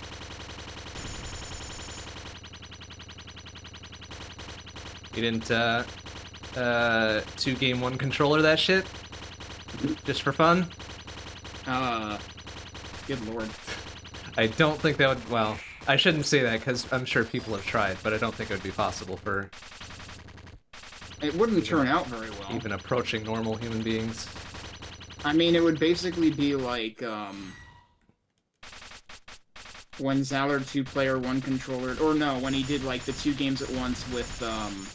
You didn't, uh, uh, two game one controller that shit? Just for fun? uh, good lord. I don't think that would, well, I shouldn't say that because I'm sure people have tried, but I don't think it would be possible for It wouldn't turn out very well. even approaching normal human beings. I mean, it would basically be like um, when Zallard two player one controller, or no, when he did like the two games at once with um,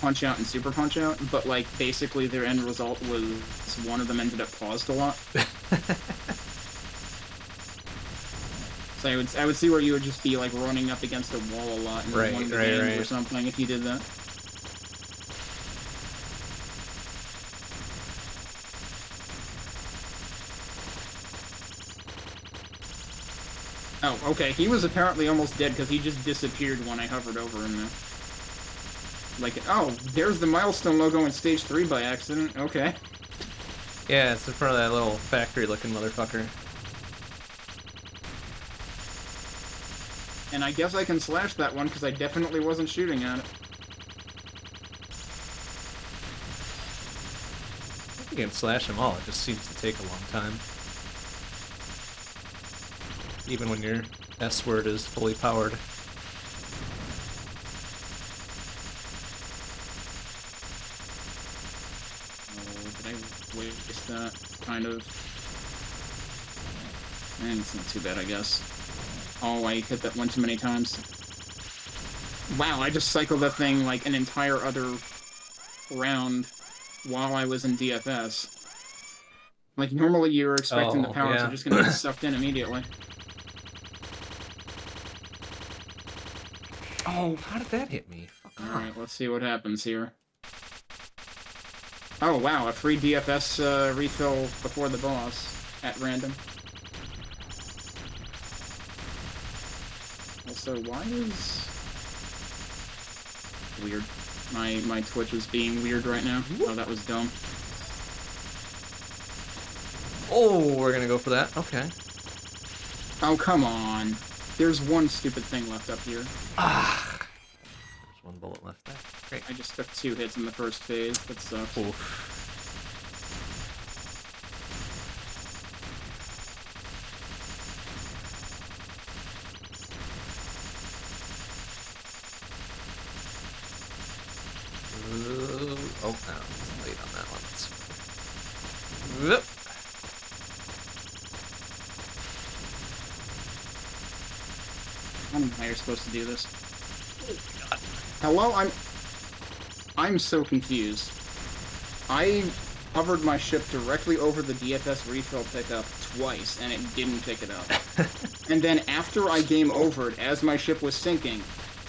Punch Out and Super Punch Out, but like basically their end result was one of them ended up paused a lot. I would I would see where you would just be like running up against a wall a lot in Right, one of the right, games right. or something if you did that. Oh, okay. He was apparently almost dead because he just disappeared when I hovered over him. There. Like, oh, there's the milestone logo in stage three by accident. Okay. Yeah, it's in front of that little factory looking motherfucker. And I guess I can slash that one because I definitely wasn't shooting at it. You can slash them all, it just seems to take a long time. Even when your S word is fully powered. Oh, did I waste that? Kind of. And it's not too bad, I guess. Oh, I hit that one too many times. Wow, I just cycled that thing like an entire other round while I was in DFS. Like, normally you're expecting the Oh, powers yeah. are just gonna get sucked in immediately. Oh, how did that hit me? Alright, let's see what happens here. Oh, wow, a free DFS uh, refill before the boss at random. Also, why is... Weird. My, my Twitch is being weird right now. Oh, that was dumb. Oh, we're gonna go for that. Okay. Oh, come on. There's one stupid thing left up here. Ah. There's one bullet left there. Great. I just took two hits in the first phase. That sucks. Oof. Oh, no, it's late on that one. Whoop. I don't know how you're supposed to do this. Hello, I'm... I'm so confused. I hovered my ship directly over the DFS refill pickup twice, and it didn't pick it up. and then after I game overed, as my ship was sinking,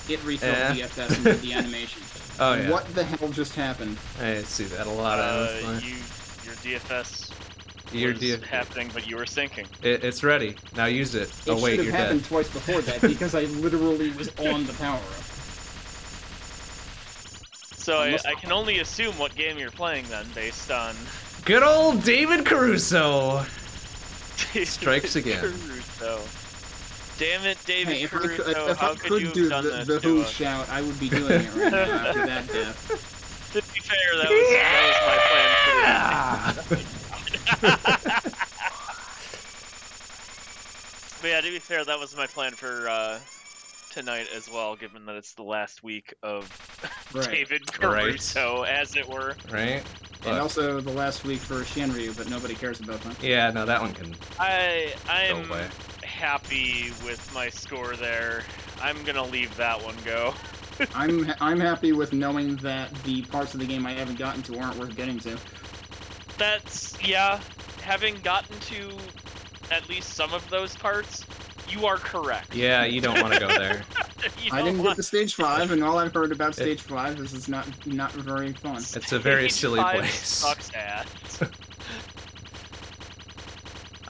it refilled Yeah. DFS and did the animation. Oh, yeah. What the hell just happened? I see that a lot. Uh, honestly. you, your DFS Your was DF happening, but you were sinking. It, it's ready. Now use it. It oh wait, should you're dead. have happened twice before that, because I literally was on the power-up. So I, I can only assume what game you're playing then, based on Good old David Caruso. Strikes again. Caruso. Damn it, David Hey, if I could, if I could, do the, the Who shout, I would be doing it right now after that death. To be fair, that was, that was my plan for. but yeah, to be fair, that was my plan for uh, tonight as well, given that it's the last week of Right. David Right. Caruso, as it were. Right? And also the last week for Shienryu, but nobody cares about that. yeah, no, that one can I go I'm away. happy with my score there. I'm gonna leave that one go. I'm I'm happy with knowing that the parts of the game I haven't gotten to aren't worth getting to. That's yeah. Having gotten to at least some of those parts, you are correct. Yeah, you don't want to go there. I don't didn't get want- to stage five, and all I've heard about stage five is it's not not very fun. It's a very Stage silly five place. Sucks ass.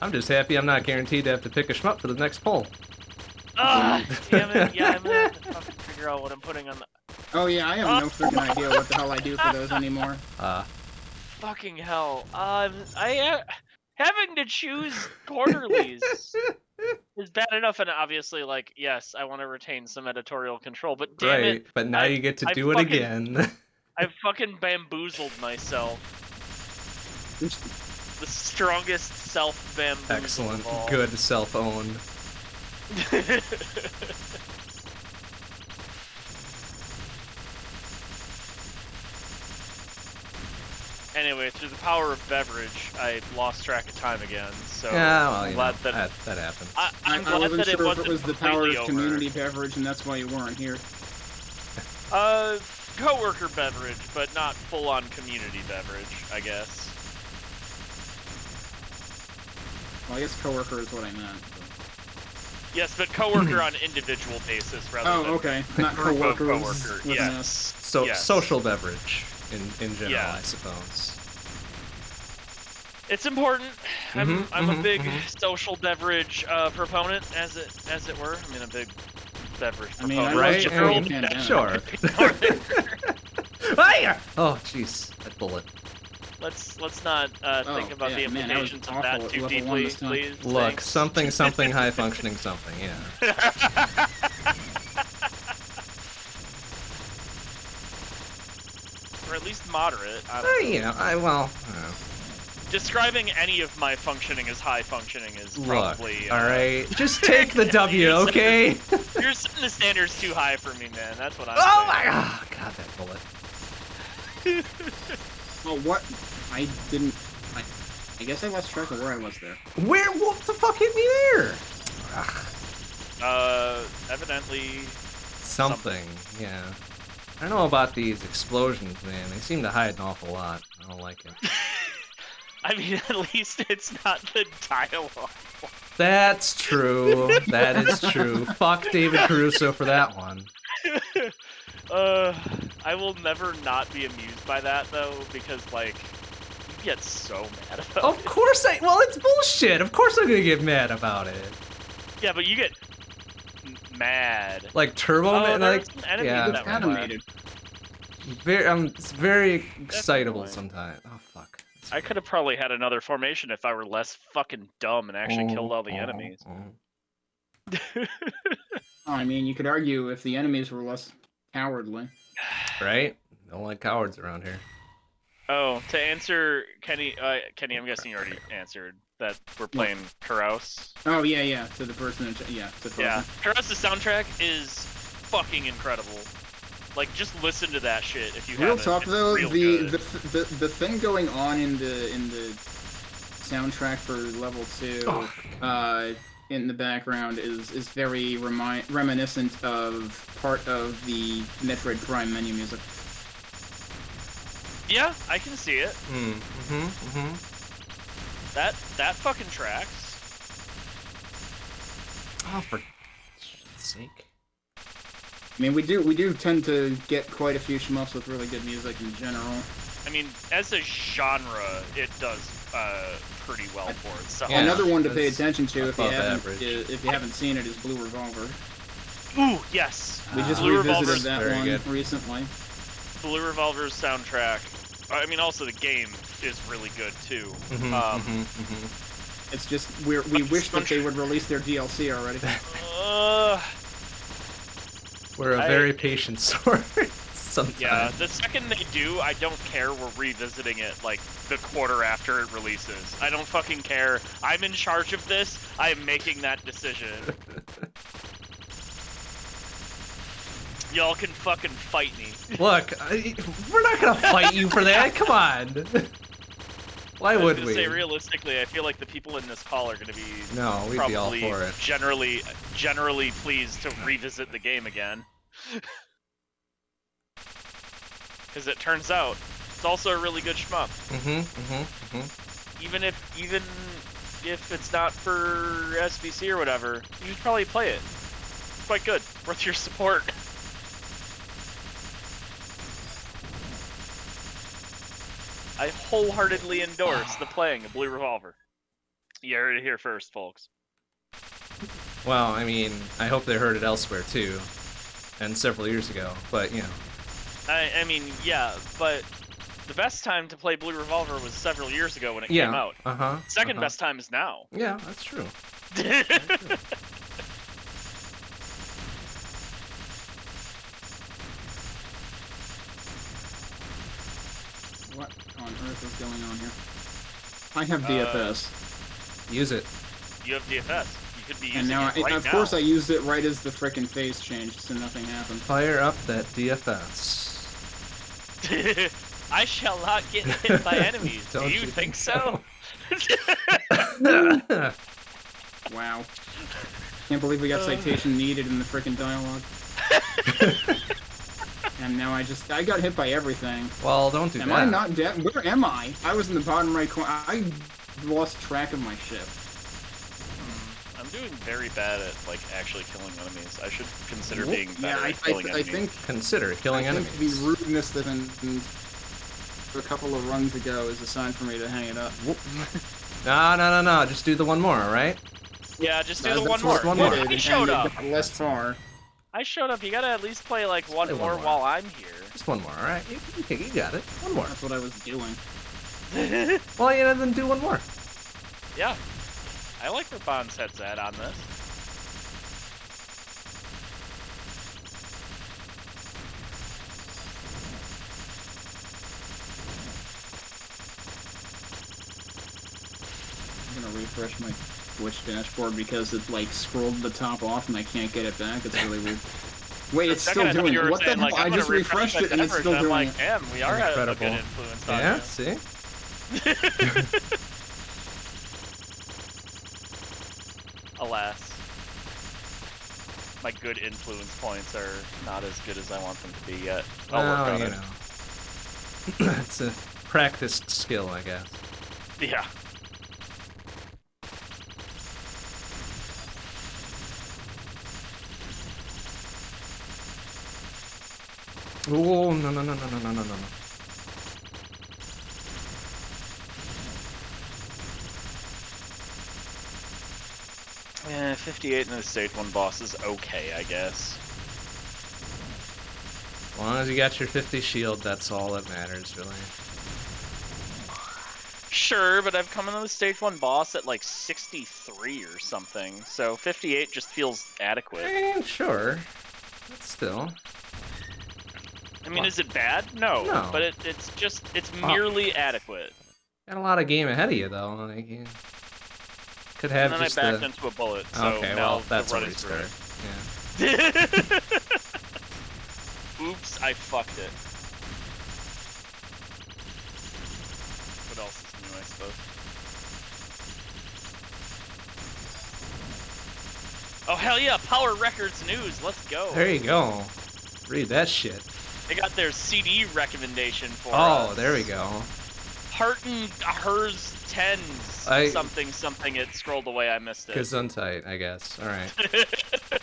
I'm just happy I'm not guaranteed to have to pick a shmup for the next poll. Ah, damn it. Yeah, I'm gonna have to fucking figure out what I'm putting on the. Oh yeah, I have no freaking idea what the hell I do for those anymore. Uh, Fucking hell. Um, I uh, having to choose quarterlies is bad enough, and obviously, like, yes, I want to retain some editorial control, but damn right, it, but now I- you get to I do it again. I've fucking bamboozled myself. The strongest self bamboozle. Excellent. Of all. Good anyway, through the power of beverage, I lost track of time again. So yeah, well, I'm glad know, that, that, that happened. I, I, I'm I glad wasn't that it sure if wasn't it was the power completely of over. community beverage, and that's why you weren't here. Uh, coworker beverage, but not full-on community beverage, I guess. Well, I guess coworker is what I meant. but- Yes, but coworker on individual basis rather Oh, than okay, not group of coworkers. coworker. with an Yes. So yes. social beverage in in general, Yeah. I suppose. It's important. I'm, Mhm, I'm a mhm, big mhm. social beverage uh, proponent, as it as it were. I mean, a big beverage I mean, I proponent. was Right? Gerald I mean, Pandemic. sure. Hiya! oh, jeez, that bullet. let's let's not uh, Oh, think about yeah, the man, that implications of that too level deeply, please. Look, Thanks. something, something, high functioning something. Yeah. or at least moderate. I Uh, don't know. you know, I well. uh, Describing any of my functioning as high functioning is Look, probably. all uh, right, just take the W, You're setting- okay? You're setting the standards too high for me, man. That's what I'm. Oh my saying. god, god, that bullet. well, what? I didn't. I, I guess I lost track of where I was there. Where? What the fuck hit me there? Ugh, Uh, evidently. something, yeah. I don't know about these explosions, man. They seem to hide an awful lot. I don't like it. I mean, at least it's not the dialogue. That's true. That is true. Fuck David Caruso for that one. uh, I will never not be amused by that though, because like, you get so mad about Of it. course I. Well, it's bullshit. Of course I'm gonna get mad about it. Yeah, but you get mad. Like Turbo Oh, Man, there like some yeah. It's that were mad. animated. very, um, it's very excitable sometimes. Oh fuck. I could have probably had another formation if I were less fucking dumb and actually killed all the Oh, oh, enemies. oh. Oh, I mean, you could argue if the enemies were less cowardly. Right? Don't like cowards around here. Oh, to answer Kenny, uh, Kenny, I'm guessing you already answered that we're playing Karous. Oh yeah, yeah. So the person, in, ch- yeah, to the Yeah, person. Soundtrack is fucking incredible. Like, just listen to that shit if you Real haven't. talk It's though, real the, good. the the the thing going on in the in the soundtrack for level two, Oh, uh, in the background is is very remi- reminiscent of part of the Metroid Prime menu music. Yeah, I can see it. mm, mm-hmm, mm-hmm. That that fucking tracks. Oh, for sake. I mean, we do we do tend to get quite a few shmups with really good music in general. I mean, as a genre, it does uh, pretty well for itself. Yeah, Another one to pay attention to if you haven't average. if you haven't seen it is Blue Revolver. Ooh, yes. We just Ah, Blue revisited Revolver's that one good. recently. Blue Revolver's soundtrack. I mean, also the game is really good too. Mhm, Um, mhm, mhm. It's just we're, we wish that they would release their DLC already. Uh, We're a I- very patient sort. Sometimes. yeah, the second they do, I don't care. We're revisiting it like the quarter after it releases. I don't fucking care. I'm in charge of this. I am making that decision. Y'all can fucking fight me. Look, I, we're not gonna fight you for that. Come on. Why I would we? say realistically, I feel like the people in this call are gonna be no, we'd be all probably for it. generally generally pleased to revisit the game again. Because it turns out it's also a really good shmup. Mm-hmm. Mm-hmm. Mm-hmm. Even if even if it's not for SBC or whatever, you should probably play it. It's quite good. Worth your support. I wholeheartedly endorse the playing of Blue Revolver. You heard it here first, folks. Well, I mean, I hope they heard it elsewhere too, and several years ago. But you know, I, I mean, yeah, but the best time to play Blue Revolver was several years ago when it yeah. came out. Uh huh. 2nd best time is now. Yeah, that's true. What on earth is going on here? I have Uh, DFS, Use it. you have DFS. You could be using and now, it I, right of now. course, I used it right as the frickin' phase changed, so nothing happened. Fire up that DFS. I shall not get hit by enemies. Do Don't you, you think think so? Wow. Can't believe we got Uh. citation needed in the frickin' dialogue. And now I just I got hit by everything. well, don't do Am that. I not dead? Where am I? I was in the bottom right corner. I lost track of my ship. Hmm. I'm doing very bad at like actually killing enemies. I should consider Whoop. being yeah, better I, at killing I, I enemies. think Consider killing I enemies. think the rudeness that happened a couple of runs ago is a sign for me to hang it up. No, no, no, no. Just do the one more, all right? yeah, just do That's the one more. One more. did, I showed up. Less far. I showed up. You gotta at least play like one play one more more. while I'm here. Just one more, all right? You, you, you got it. One more. That's what I was doing. Well, you yeah, then do one more. yeah, I like where Bond's head's at on this. I'm gonna refresh my Twitch dashboard because it like scrolled the top off and I can't get it back. It's really weird. Wait, it's still doing it. What the hell? like, I just refreshed it and it's servers, still and I'm doing like, it. damn, we are having a good Incredible. influence on Yeah, you. see? Alas. My good influence points are not as good as I want them to be yet. I'll work Well, on you it. know. it's a practiced skill, I guess. Yeah. Oh, no, no, no, no, no, no, no, no, no. Eh, 58 in the stage one boss is okay, I guess. As long as you got your 50 shield, that's all that matters, really. Sure, but I've come into the stage one boss at like 63 or something, so 58 just feels adequate. I mean, sure. But still. I mean, is it bad? No, No. but it, it's just, it's merely adequate. Got a lot of game ahead of you, though. Like, you could have And then I just backed the... into a bullet, so okay, well, that's the a run is restart. through. Yeah. Oops, I fucked it. What else is new, I suppose? Oh hell yeah, Power Records news, let's go. There you go. Read that shit. They got their CD recommendation for Oh, us. there we go. Harton Hers 10s I- something something it scrolled away, I missed it. Gesundheit, I guess. All right.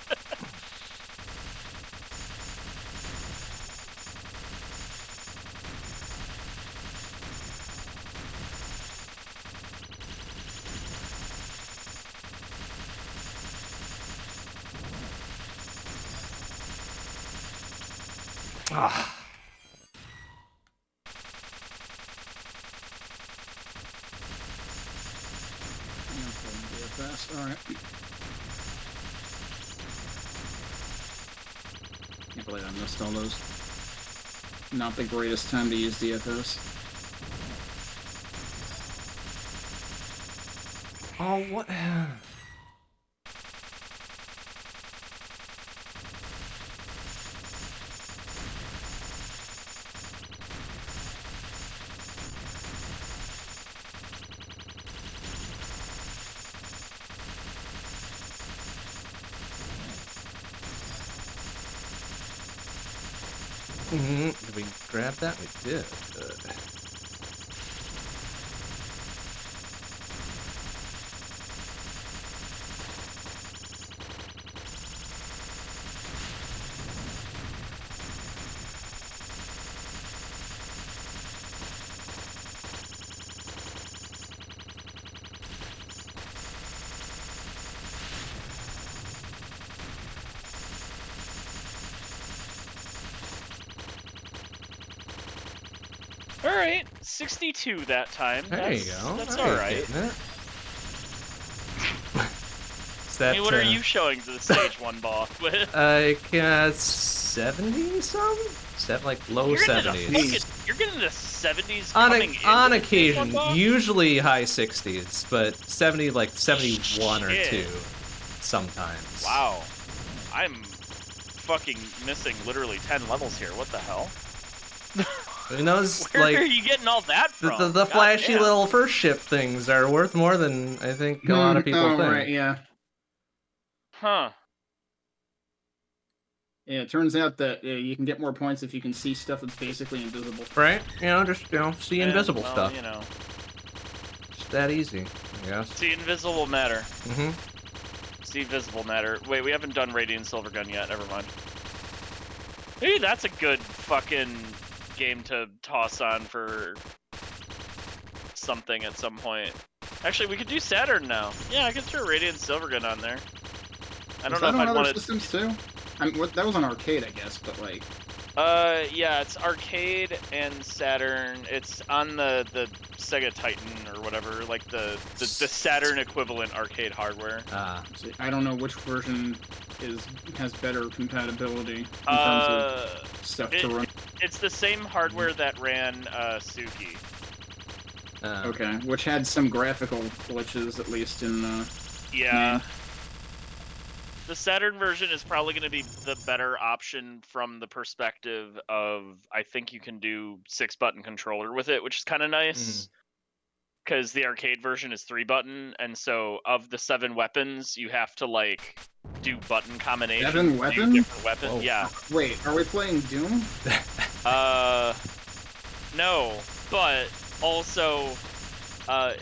Not the greatest time to use DFS. Oh, what? That? We did. Uh, All right, 62 that time. there that's, you go. That's all right. getting it. Is that, I mean, what are uh, you showing to the stage one boss with? Like uh, seventy some, Set like low you're, seventies. into fucking, you're getting the 70s On coming a, on occasion, usually high sixties, but seventy like seventy one or two sometimes. Wow. I'm fucking missing literally 10 levels here. What the hell? Who knows? Where like are you getting all that the, from? the, the God flashy damn. little first ship things are worth more than I think a lot of Hmm, people oh, think. right, yeah. Huh. Yeah, it turns out that uh, you can get more points if you can see stuff that's basically invisible. Right? You know, just you know, see And, invisible well, stuff. You know, It's that easy, I guess. see invisible matter. Mm hmm See visible matter. Wait, we haven't done Radiant Silvergun yet. Never mind. Hey, that's a good fucking game to toss on for something at some point. Actually, we could do Saturn now. Yeah, I could throw Radiant Silvergun on there. I don't Was know that if I'd want to. systems too. I mean, what, that was on arcade, I guess, but like, Uh, yeah, it's arcade and Saturn. It's on the the Sega Titan or whatever, like the the, the Saturn equivalent arcade hardware. Ah, see, I don't know which version is has better compatibility in terms Uh, of stuff it- to run. It's the same hardware that ran uh, Suki. uh, Okay, which had some graphical glitches, at least in. Uh, Yeah. The Saturn version is probably going to be the better option from the perspective of I think you can do six button controller with it, which is kind of nice. Because the arcade version is three button, and so of the seven weapons, you have to like do button combinations. Seven to do weapon? Different weapons. Whoa. Yeah. wait, are we playing Doom? Uh, no, but also, uh,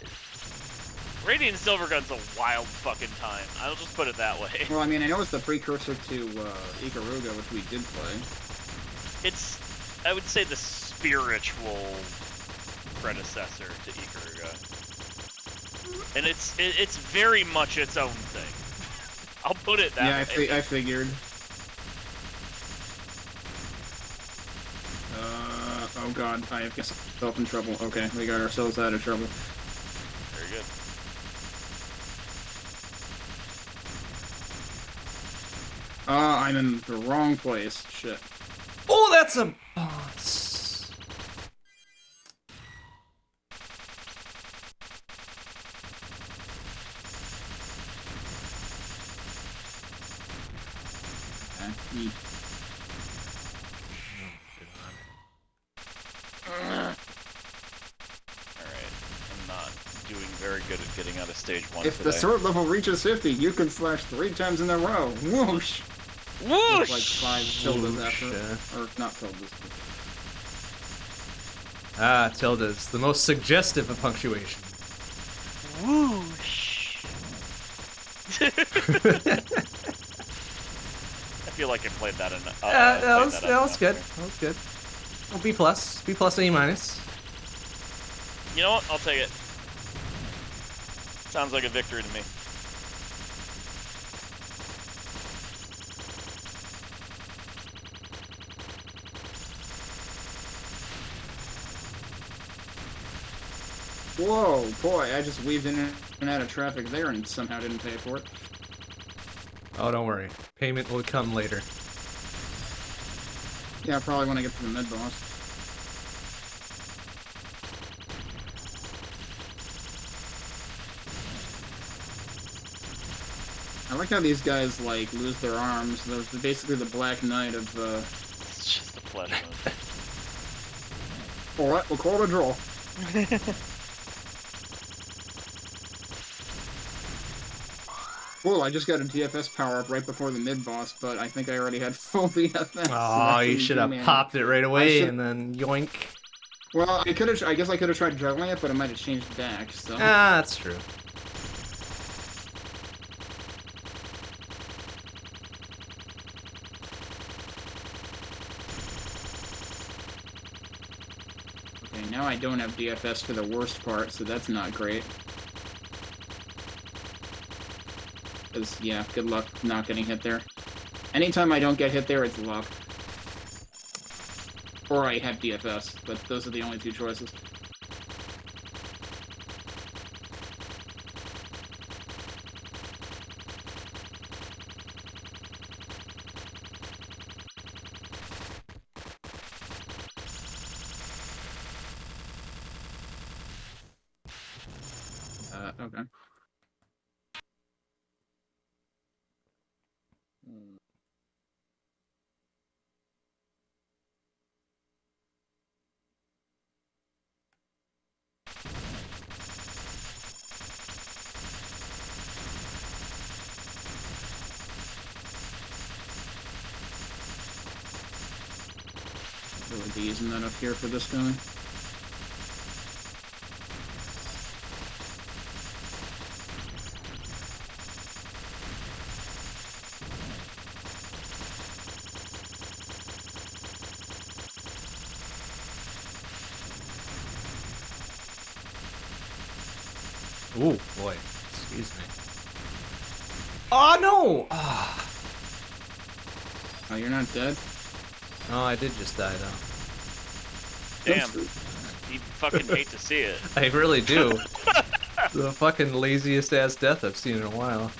Radiant Silvergun's a wild fucking time. I'll just put it that way. Well, I mean, I know it's the precursor to uh, Ikaruga, which we did play. It's, I would say, the spiritual predecessor to Ikaruga, and it's it, it's very much its own thing. I'll put it that yeah, I, fi- I figured. Uh, oh god, I have myself in trouble. Okay, we got ourselves out of trouble. Very good. Uh, I'm in the wrong place. Shit. Oh, that's a boss. Okay. Yeet. Alright, I'm not doing very good at of stage one If today. the sword level reaches 50, you can slash three times in a row. Whoosh! Whoosh! With like five tildes after. Whoosh, Or not tildes. Ah, tildes, the most suggestive of punctuation. Whoosh! I feel like I played that enough. Uh, Uh, that was up that was good. That was good. Well, B plus, B plus, A minus. You know what? I'll take it. Sounds like a victory to me. Whoa, boy, I just weaved in and out of traffic there and somehow didn't pay for it. Oh, don't worry. Payment will come later. Yeah, probably when I get to the mid boss. I like how these guys like lose their arms. They're basically the Black Knight of uh. It's just a flesh wound. All right, we'll call it a draw. Cool, I just got a DFS power up right before the mid boss, but I think I already had full DFS. so Oh, you should have popped it right away and then yoink. Well, I could have. I guess I could have tried juggling it, but it might have changed the deck. So. Ah, that's true. Now I don't have DFS for the worst part, so that's not great. 'Cause, yeah, good luck not getting hit there. Anytime I don't get hit there, it's luck. Or I have DFS, but those are the only two choices. Uh, okay. Really be using that up here for this guy. Ooh, boy. Excuse me. Oh, no! Ah. Oh, you're not dead? I did just die, though. Damn. You fucking hate to see it. I really do. the fucking laziest ass death I've seen in a while.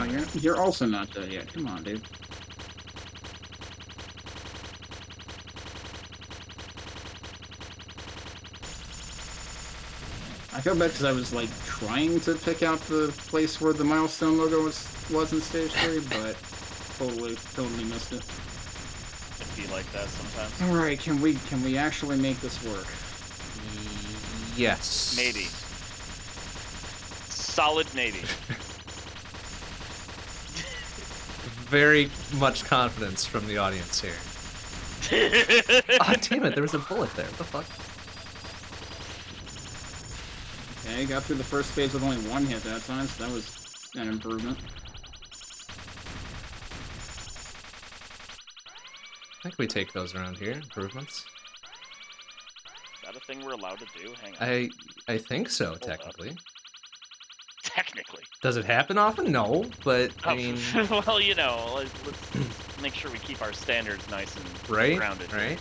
Oh, you're, you're also not dead yet. Come on, dude. Feel bad because I was like trying to pick out the place where the milestone logo was was in stage three, but totally totally missed it. It'd be like that sometimes. All right, can we can we actually make this work? Yes. Maybe. Solid maybe. Very much confidence from the audience here. Ah, damn it, there was a bullet there. What the fuck? Okay, got through the first phase with only one hit that time, so that was an improvement. I think we take those around here. Improvements. Is that a thing we're allowed to do? Hang on. I I think so, up. technically. Technically. Does it happen often? No, but I Oh, mean, well, you know, let's, let's make sure we keep our standards nice and right? grounded. Right?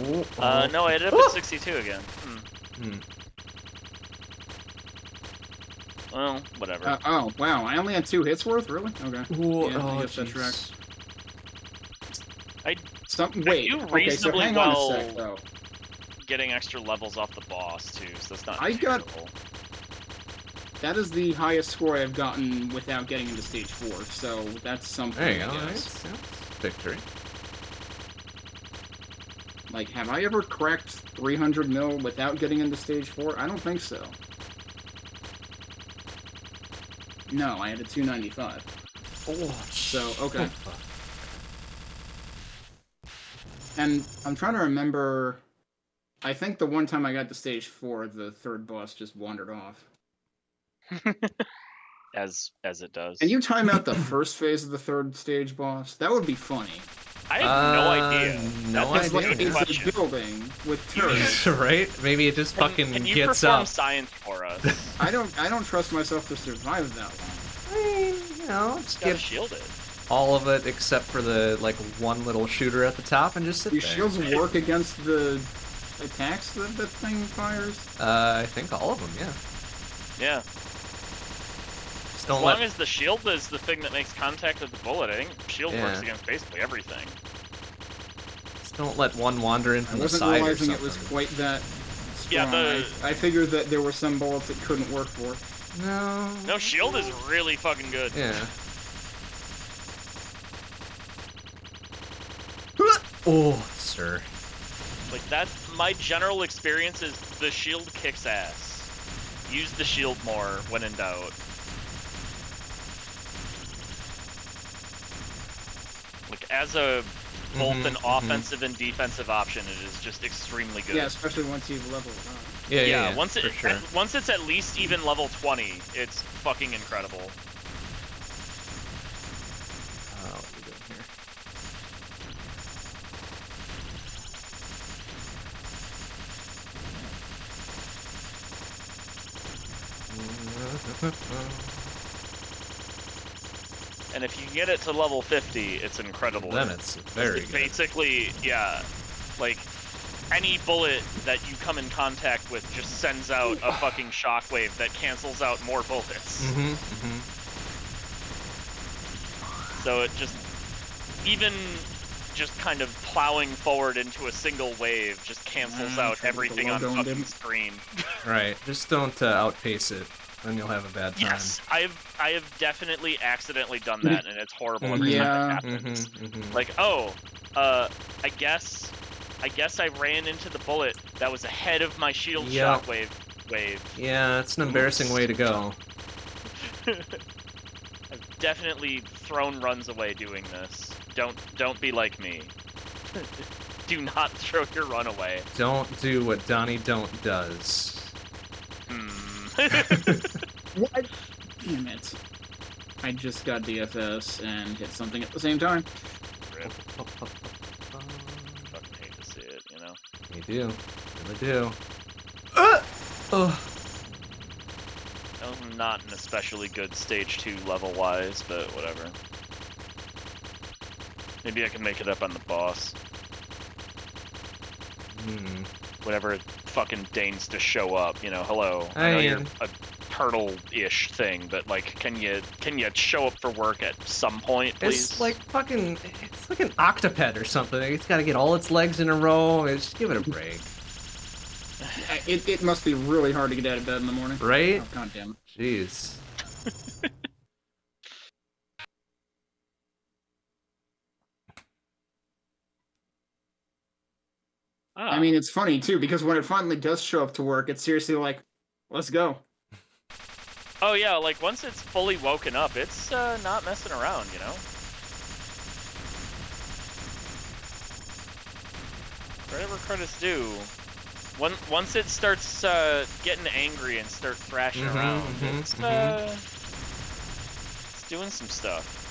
Ooh, Uh, oh. no, I ended up at 62 again. Hmm. Hmm. Well, whatever. Uh, oh, wow, I only had two hits worth? Really? Okay. Ooh, Yeah, I oh, guess that jeez. tracks. I Some, I wait, do okay, so reasonably hang on a sec, though. getting extra levels off the boss too, so that's not I got- terrible. That is the highest score I've gotten without getting into stage four, so that's something. There you I go. Right? guess. Yeah. Victory. Like, have I ever cracked 300 mil without getting into stage four? I don't think so. No, I had a 295. Oh, So, okay. And I'm trying to remember. I think the one time I got to stage four, the third boss just wandered off. as as it does. Can you time out the first phase of the third stage boss? That would be funny. I have no Uh, idea. no That's It's like idea. good it's a building with turrets. right? Maybe it just Can- fucking can you gets perform up. science for us? I don't. I don't trust myself to survive that long. I mean, you know, just Gotta give shield it. all of it except for the like one little shooter at the top and just sit Do there. shields work against the attacks that that thing fires? Uh, I think all of them. Yeah. Yeah. Just As don't long let. as the shield is the thing that makes contact with the bullet, I think shield works against basically everything. Just don't let one wander in I from the side. I wasn't realizing it was quite that. Yeah, strong. the- I, I figured that there were some bullets it couldn't work for. No. No, shield is really fucking good. Yeah. Oh, sir. Like That's my general experience is the shield kicks ass. Use the shield more when in doubt. As a both Mhm, an mhm. offensive and defensive option, it is just extremely good. Yeah, especially once you've leveled up. Yeah, yeah, yeah, yeah, once it for sure. at- once it's at least even level 20, it's fucking incredible. Uh, what are we doing here? And if you get it to level 50, it's incredible. then it's very It's good. basically, yeah, like any bullet that you come in contact with just sends out a fucking shockwave that cancels out more bullets. Mm-hmm, mm-hmm. So it just even just kind of plowing forward into a single wave just cancels Mm, out try to get the everything on logo on fucking screen. Right. Just don't uh, outpace it, then you'll have a bad time. Yes, I've I have definitely accidentally done that, and it's horrible every Yeah. time it Mm-hmm, happens. mm-hmm. Like, oh, uh, I guess, I guess I ran into the bullet that was ahead of my shield Yeah. shockwave wave. Yeah, it's an embarrassing way to go. I've definitely thrown runs away doing this. Don't don't be like me. Do not throw your run away. Don't do what Donnie Don't does. What? Damn it. I just got DFS and hit something at the same time. Rip. Fucking hate to see it, you know. You do. Really do. Uh! Oh. I'm not an especially good stage two level wise, but whatever. Maybe I can make it up on the boss. Hmm. Whenever it fucking deigns to show up, you know, hello. I I know you're a turtle-ish thing, but like, can you can you show up for work at some point, please? It's like fucking. It's like an octopet or something. It's got to get all its legs in a row. Just give it a break, It, it must be really hard to get out of bed in the morning. right? Oh, God damn. Jeez. Ah, I mean, it's funny too because when it finally does show up to work, it's seriously like, let's go. oh yeah, like once it's fully woken up, it's uh, not messing around, you know. Whatever credits do, One, once it starts uh, getting angry and start thrashing Mhm, around, mhm, it's, mhm. uh, it's doing some stuff.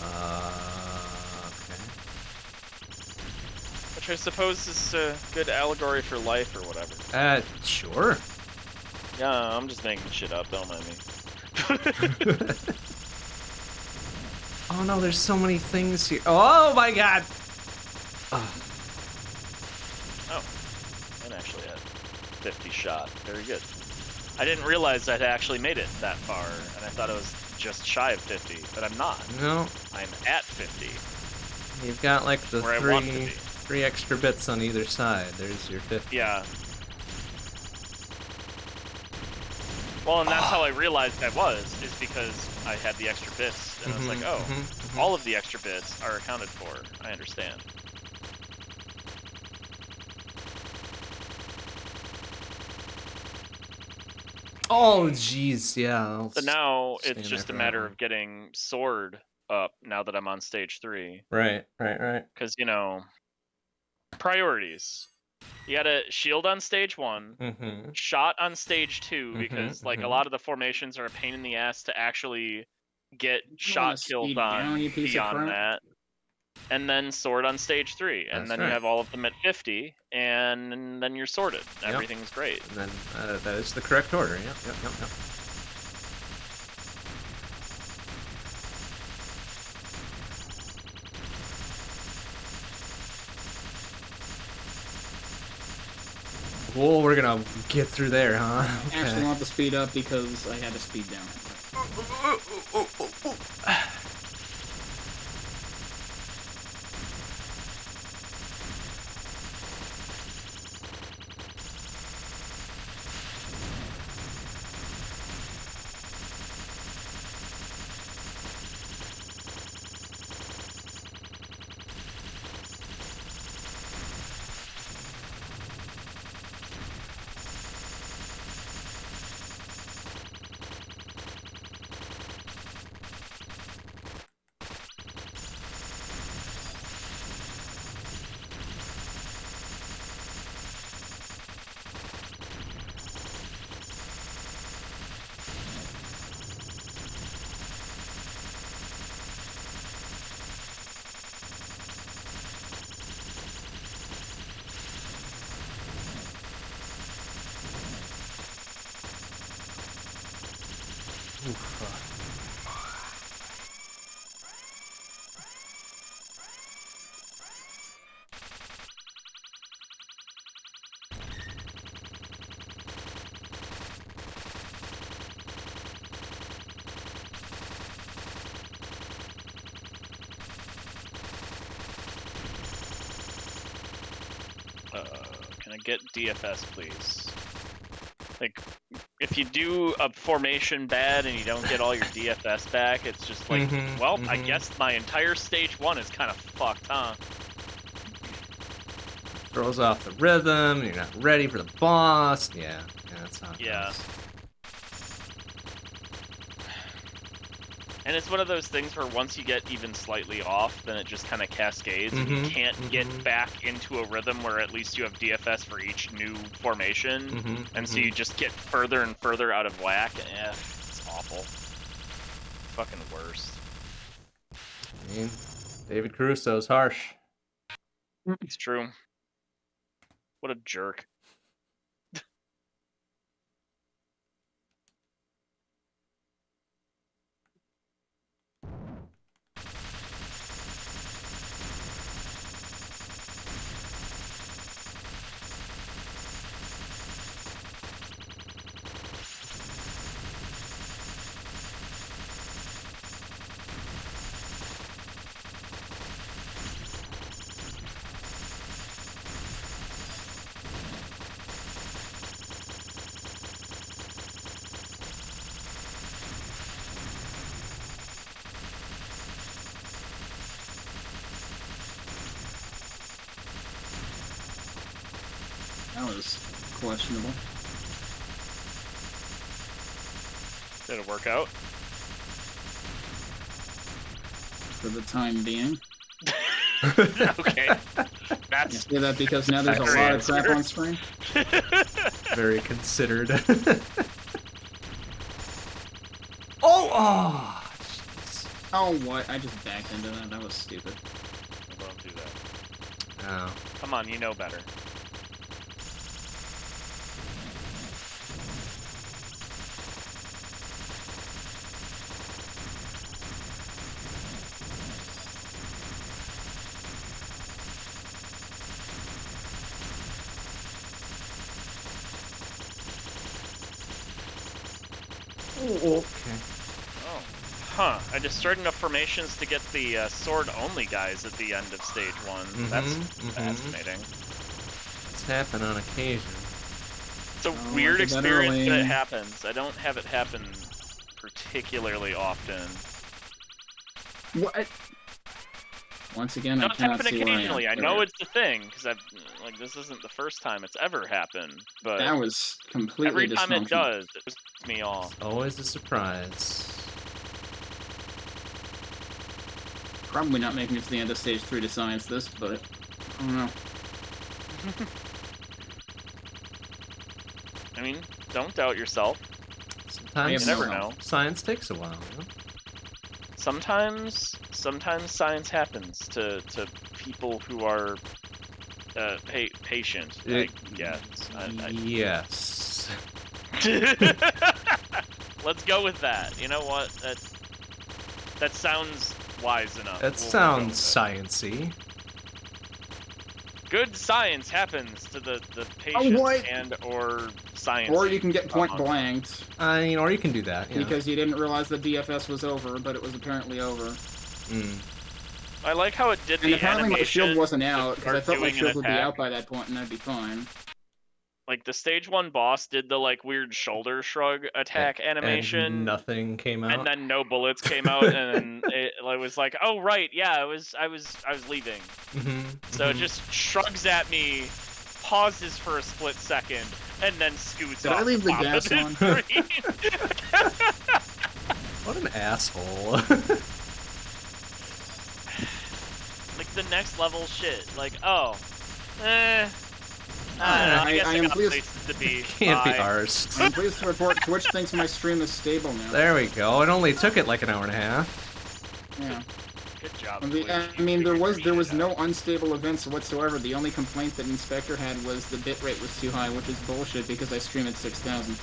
Uh, okay. Which I suppose this is a good allegory for life or whatever. Uh, sure. Yeah, I'm just making shit up, don't mind me. oh no, there's so many things here. Oh my god. Oh, and actually had 50 shot. Very good. I didn't realize I'd actually made it that far, and I thought it was just shy of 50, but I'm not. no, I'm at 50, you've got like the where I want to three be. Three extra bits on either side. There's your fifth. Yeah. Well, and that's how I realized I was, is because I had the extra bits, and I was like, Mhm, oh, mhm, mhm. all of the extra bits are accounted for. I understand. Oh jeez, yeah. So now it's just a matter of getting sword up now that I'm on stage three. Right, right, right. because you know priorities you got a shield on stage one Mm-hmm. shot on stage 2 Mhm, because like a mhm. lot of the formations are a pain in the ass to actually get wanna shot kills speed down, on you piece of beyond that and then sword on stage three and That's then right. you have all of them at 50 and then you're sorted Yep. everything's great And then uh, that is the correct order. Yep, yep, yep, yep. Well, we're gonna get through there, huh? I actually want to speed up because I had to speed down. Oh, oh, oh, Uh, can I get DFS, please? You do a formation bad and you don't get all your DFS back, it's just like, Mhm, well, I mhm. guess my entire stage one is kind of fucked, huh? Throws off the rhythm. You're not ready for the boss. Yeah, yeah, that's not. Yeah. goes. And it's one of those things where once you get even slightly off, then it just kind of cascades, and you Mhm, can't mhm. get back into a rhythm where at least you have DFS for each new formation, Mhm, and so mhm. you just get further and further out of whack. Eh, it's awful. Fucking worst. I mean, David Caruso's harsh. It's true. What a jerk. That was questionable. Did it work out? For the time being. okay. I That's say that because now there's a lot of crap on screen. Very considered. oh, oh, jeez. Oh, what? I just backed into that. That was stupid. Don't do that. Oh. Come on, you know better. okay. Oh. Huh. I enough formations to get the uh, sword-only guys at the end of stage one. That's Mhm, mhm. fascinating. It's happened on occasion. It's a Oh, weird like a better experience that it happens. I don't have it happen particularly often. What? Once again, No, I it's cannot happened see why occasionally. I am. know it's the thing because I've like this isn't the first time it's ever happened, but That was completely every time it does, it pisses me off. Always a surprise. Probably not making it to the end of stage three to science this, but I don't know. I mean, don't doubt yourself. Sometimes You never no know. science takes a while. You know? Sometimes, sometimes science happens to to people who are uh, pa- patient. I guess. I, Yes. Let's go with that. You know what? That that sounds wise enough. That We'll- we'll sounds sciency. good. Science happens to the the patient Oh, and or science. Or you can get point Uh-huh. blanked I mean, or you can do that. You know? because you didn't realize the DFS was over, but it was apparently over. Mm. I like how it did And the apparently my shield wasn't out because I start thought my shield would be out by that point and I'd be fine. Like the stage one boss did the like weird shoulder shrug attack animation. And nothing came out. and then no bullets came out and it, it was like oh right yeah i was i was i was leaving Mhm, so it mhm. just shrugs at me pauses for a split second and then scoots Did I leave the top gas on? screen. What an asshole. like the next level shit like oh eh I, don't know, I- I guess I I, am pleased- to be. Can't be Bye. arsed. I'm pleased to report Twitch thinks my stream is stable now. There we go. It only took it like an hour and a half. Yeah. Good job. I mean, I mean, there was there was no unstable events whatsoever. The only complaint that Inspector had was the bitrate was too high, which is bullshit because I stream at 6,000.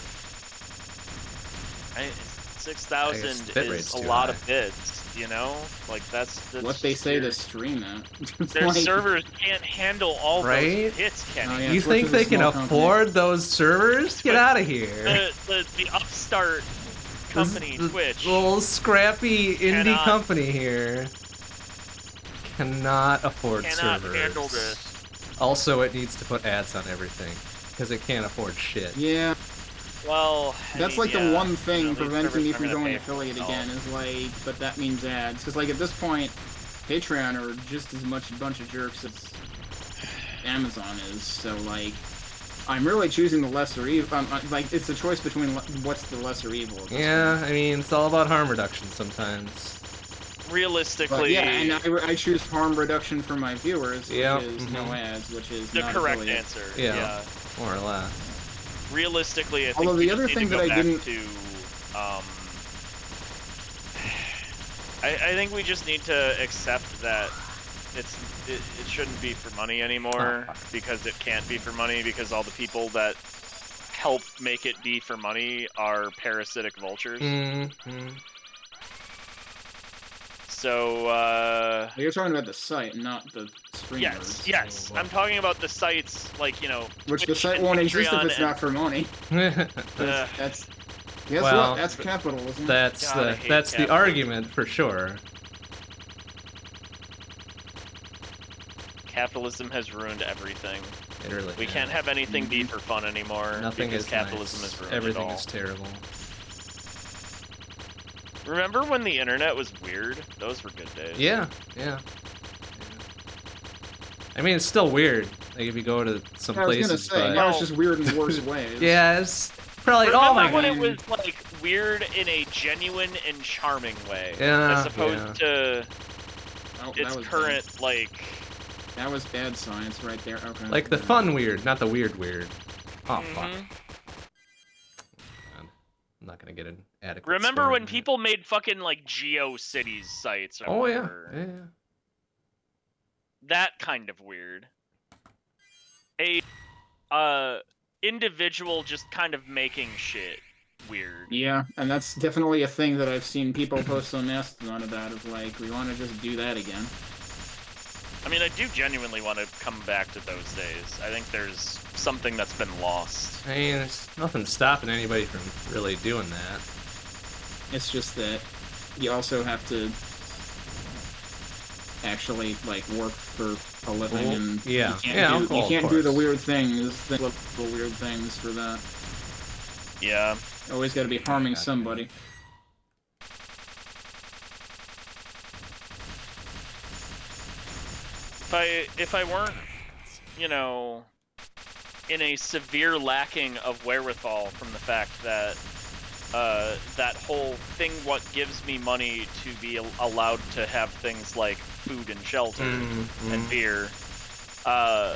I- Six thousand is a too lot high. of bits, you know. Like that's, that's What they just say to weird. stream at. Their like- servers can't handle all Right? those hits, Kenny. Oh, yeah. you think they can company. afford those servers? Get out of here. the, the the upstart company This- this Twitch. Little scrappy indie Cannot- company here. Cannot afford cannot servers. handle this. Also, it needs to put ads on everything because it can't afford shit. Yeah, Well, I that's mean, like yeah, the one you thing know, preventing me from are gonna going pay for affiliate again is like, but that means ads. Because like at this point, Patreon are just as much a bunch of jerks as Amazon is. So like, I'm really choosing the lesser evil. Um, uh, like it's a choice between le- what's the lesser evil. Yeah, point. I mean, it's all about harm reduction sometimes. Realistically, But yeah, and I, I choose harm reduction for my viewers, which Yeah, is no mhm. ads, which is the not correct affiliate. answer. Yeah. yeah. More or less. Realistically, I think Although the other thing that I didn't- to, um, I, I think we just need to accept that it's it, it shouldn't be for money anymore because it can't be for money because all the people that help make it be for money are parasitic vultures. Mm, So uh, You're talking about the site, not the streamers. yes, yes, Oh, I'm talking about the sites like you know Which the site won't exist if it's and- not for money. Uh, That's guess Well, what? That's capitalism. that's God, the hate that's the argument for sure. capitalism has ruined everything. It really. We has. can't have anything be for fun anymore Nothing because is capitalism nice. has ruined Everything it all. is terrible. Remember when the internet was weird? Those were good days. Yeah, yeah. yeah. I mean, it's still weird. Like if you go to some I was gonna places, say, but now it's just weird in worse ways. yeah, it's probably. Remember oh my when god. it was like weird in a genuine and charming way, Yeah, as opposed to Oh, its was current like. That was bad science right there. Okay. Like the fun weird, not the weird weird. Oh fuck. Mhm. God. I'm not gonna get an adequate. Remember score when people made fucking like GeoCities sites? Or Oh yeah. whatever? yeah. yeah. that kind of weird. A uh individual just kind of making shit weird. Yeah, and that's definitely a thing that I've seen people post on Mastodon about. Of like, we want to just do that again. I mean, I do genuinely want to come back to those days. I think there's something that's been lost. I mean, there's nothing stopping anybody from really doing that. It's just that you also have to actually like work for a living, and yeah. you can't Yeah, do, well, you can't do the weird things, the the weird things for that. Yeah. Always got to be harming God. somebody. If I if I weren't, you know, in a severe lacking of wherewithal from the fact that uh, that whole thing what gives me money to be allowed to have things like food and shelter Mm, and beer. Uh,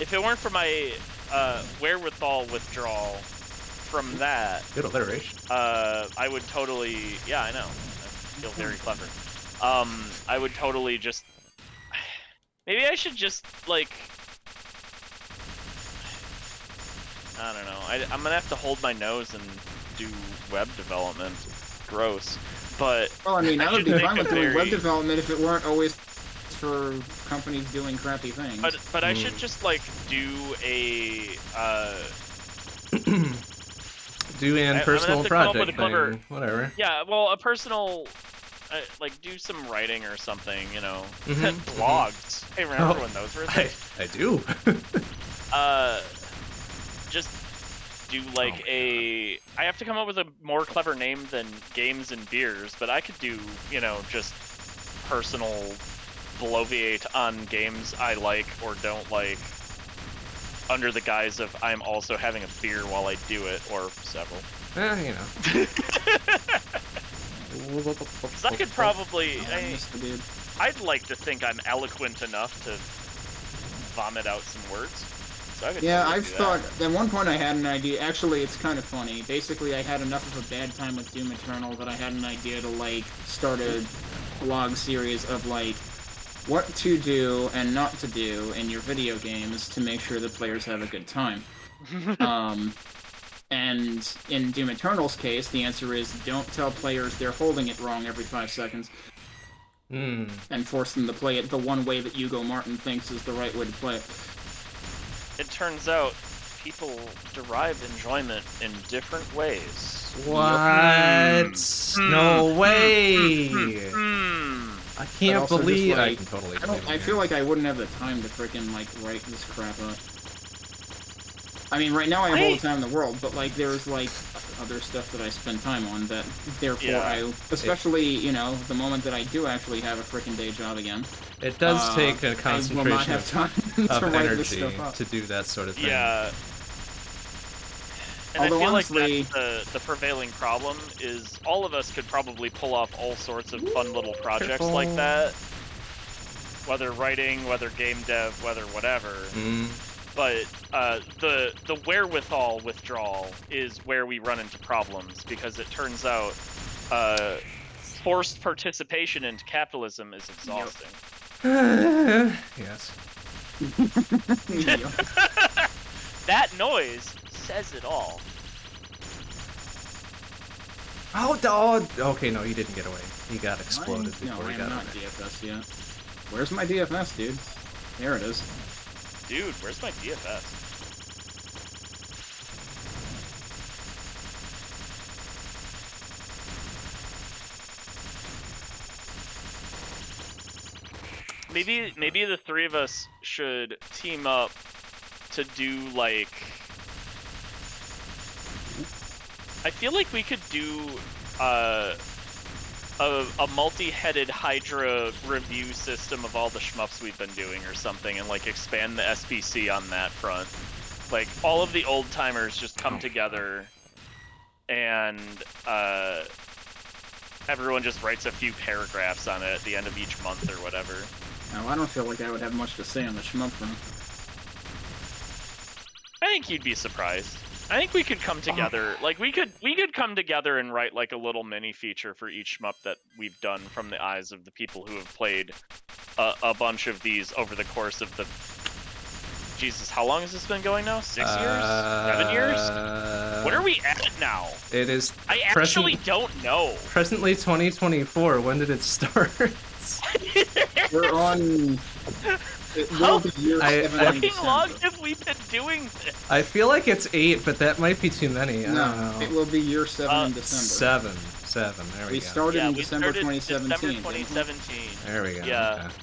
if it weren't for my uh, wherewithal withdrawal from that, Good alliteration. uh, I would totally. Yeah, I know. I feel very clever. Um, I would totally just. Maybe I should just like. I don't know. I, I'm gonna have to hold my nose and do web development. Gross, but Well, I mean, I I would be fine with doing web development if it weren't always for companies doing crappy things. but but I Hmm. should just like do a. Uh, Do I- I'm an personal have to come up with project a clever- thing, whatever. yeah, well, a personal. Uh, like do some writing or something, you know. Mhm, Blogs. Hey, remember Oh, when those were? a I, thing? I do. uh just do like Oh my a I have to come up with a more clever name than games and beers, but I could do, you know, just personal bloviate on games I like or don't like under the guise of I'm also having a beer while I do it or several. eh, you know. 'Cause I could probably Oh, I I, missed the dude. I'd like to think I'm eloquent enough to vomit out some words. So I Yeah, I've thought. that. At one point, I had an idea. Actually, it's kind of funny. Basically, I had enough of a bad time with Doom Eternal that I had an idea to like start a blog series of like what to do and not to do in your video games to make sure the players have a good time. um, and in Doom Eternal's case, the answer is don't tell players they're holding it wrong every five seconds Hmm. and force them to play it the one way that Hugo Martin thinks is the right way to play it. It turns out people derive enjoyment in different ways. What? Hmm. No hmm. Hmm. way. Hmm. I can't also just, believe I can totally. I don't. I feel like I wouldn't have the time to freaking like write this crap up. I mean, right now I have all the time in the world, but like there's like other stuff that I spend time on that therefore Yeah. I, especially you know, the moment that I do actually have a freaking day job again. It does uh, take a concentration have of, time of to write this energy to do that sort of thing. Yeah. And Although I feel honestly- like that's the, the prevailing problem is all of us could probably pull off all sorts of fun little projects like that. Whether writing, whether game dev, whether whatever. Mm, But uh, the the wherewithal withdrawal is where we run into problems because it turns out uh, forced participation into capitalism is exhausting. yes. That noise says it all. Oh, oh, okay, no, he didn't get away. He got exploded I'm- before no, he I'm got not away. DFS yet. Where's my DFS, dude? There it is. Dude, where's my DFS? Maybe maybe the three of us should team up to do like I feel like we could do uh a, a multi-headed Hydra review system of all the shmups we've been doing or something and like expand the SBC on that front. Like all of the old timers just come Oh. together and uh, everyone just writes a few paragraphs on it at the end of each month or whatever. Now, I don't feel like I would have much to say on the shmup front. I think you'd be surprised. I think we could come together. Like we could we could come together and write like a little mini feature for each shmup that we've done from the eyes of the people who have played a, a bunch of these over the course of the Jesus, how long has this been going now? Six years? Seven years? Uh, What are we at now? It is I present- actually don't know. presently 2024. When did it start? We're on. It How will be year I- seven I- How long have we been doing this? I feel like it's eight, but that might be too many. I No, don't it will be year seven Uh, in December. Seven, seven. There we, We go. started yeah, in we December started 2017. December didn't we? 2017. There we go. Yeah. okay.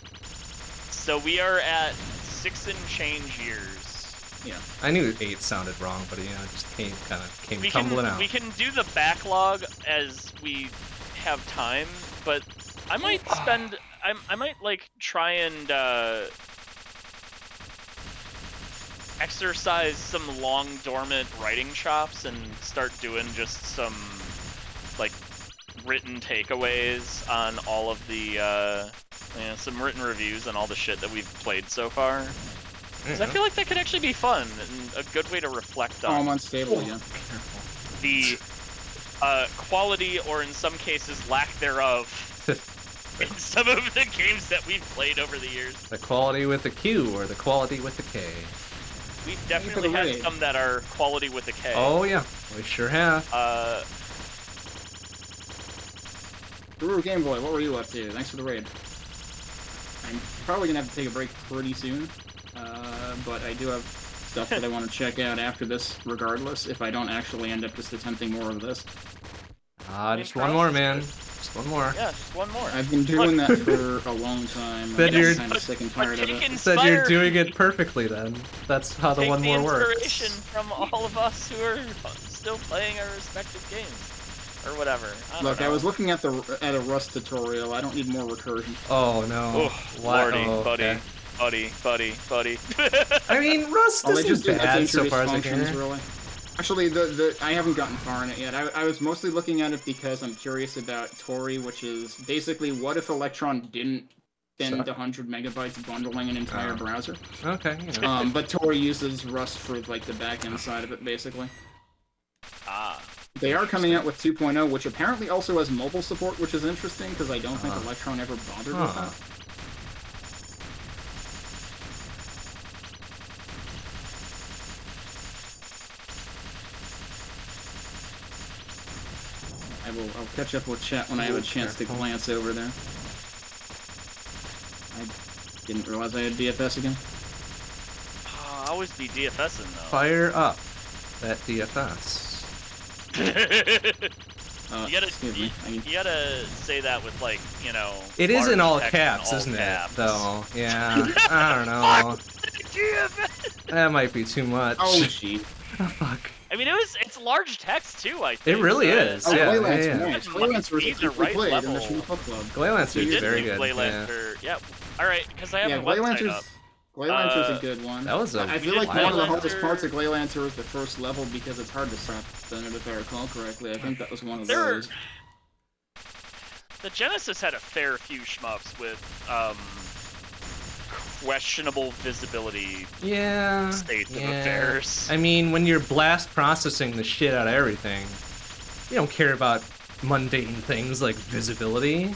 So we are at six and change years. Yeah. I knew eight sounded wrong, but yeah, it just came kind of came We can tumbling out. we can do the backlog as we have time, but I might spend I I might like try and uh, exercise some long dormant writing chops and start doing just some like written takeaways on all of the uh, yeah, some written reviews on all the shit that we've played so far. 'Cause I Yeah. feel like that could actually be fun and a good way to reflect Oh, I'm on unstable again. the uh, quality or in some cases lack thereof in some of the games that we've played over the years. the quality with the Q or the quality with the K. We've definitely the had raid. some that are quality with a K. Oh yeah, we sure have. Uh, Guru Game Boy, what were you up to? Thanks for the raid. I'm probably gonna have to take a break pretty soon, uh, but I do have stuff that I want to check out after this, regardless. If I don't actually end up just attempting more of this, Ah, just one more, man. Just one more. yeah, just one more. I've been doing that for a long time. Then I'm you're- kind of sick and tired of take it. Said you're doing it perfectly. Then that's how the take one the more inspiration works. from all of us who are still playing our respective games. Or whatever. I don't Look, I was looking at the at a Rust tutorial. I don't need more recursion. Oh no. Oh, Why- lordy, oh, buddy, okay. buddy, buddy, buddy. I mean, Rust All they just isn't do bad so far as I functions, can. really. Actually, the, the I haven't gotten far in it yet. I, I was mostly looking at it because I'm curious about Tauri, which is basically what if Electron didn't spend Suck. 100 megabytes bundling an entire Oh. browser? Okay. You know. Um, but Tauri uses Rust for like the back end side of it, basically. ah. They are coming out with 2.0, which apparently also has mobile support, which is interesting because I don't think Huh. Electron ever bothered with that. Will. I'll catch up with chat when I have a Ooh, chance to glance over there. I didn't realize I had DFS again. Oh, I always be DFSing though. Fire up that DFS. Uh, You gotta, excuse you, me. I mean, you gotta say that with like, you know. It is in all caps, all isn't caps. it? Though, yeah. I don't know. That might be too much. oh, gee. Oh, fuck. I mean, it was it's large text too. I think It really is. Oh, yeah, Gleylancer, yeah, yeah. nice. Gleylancer was These are right played in the level. Club. Gleylancer is very good. Gleylancer. Yeah. All right, because I have Yeah, a website Gleylancer's up. Gleylancer's Uh, a good one. that was a I feel like did one of the hardest parts of Gleylancer is the first level because it's hard to stop in it if I recall correctly. I think that was one of There are- those. The Genesis had a fair few shmups with um questionable visibility Yeah. states of yeah. affairs. I mean, when you're blast processing the shit out of everything, you don't care about mundane things like visibility.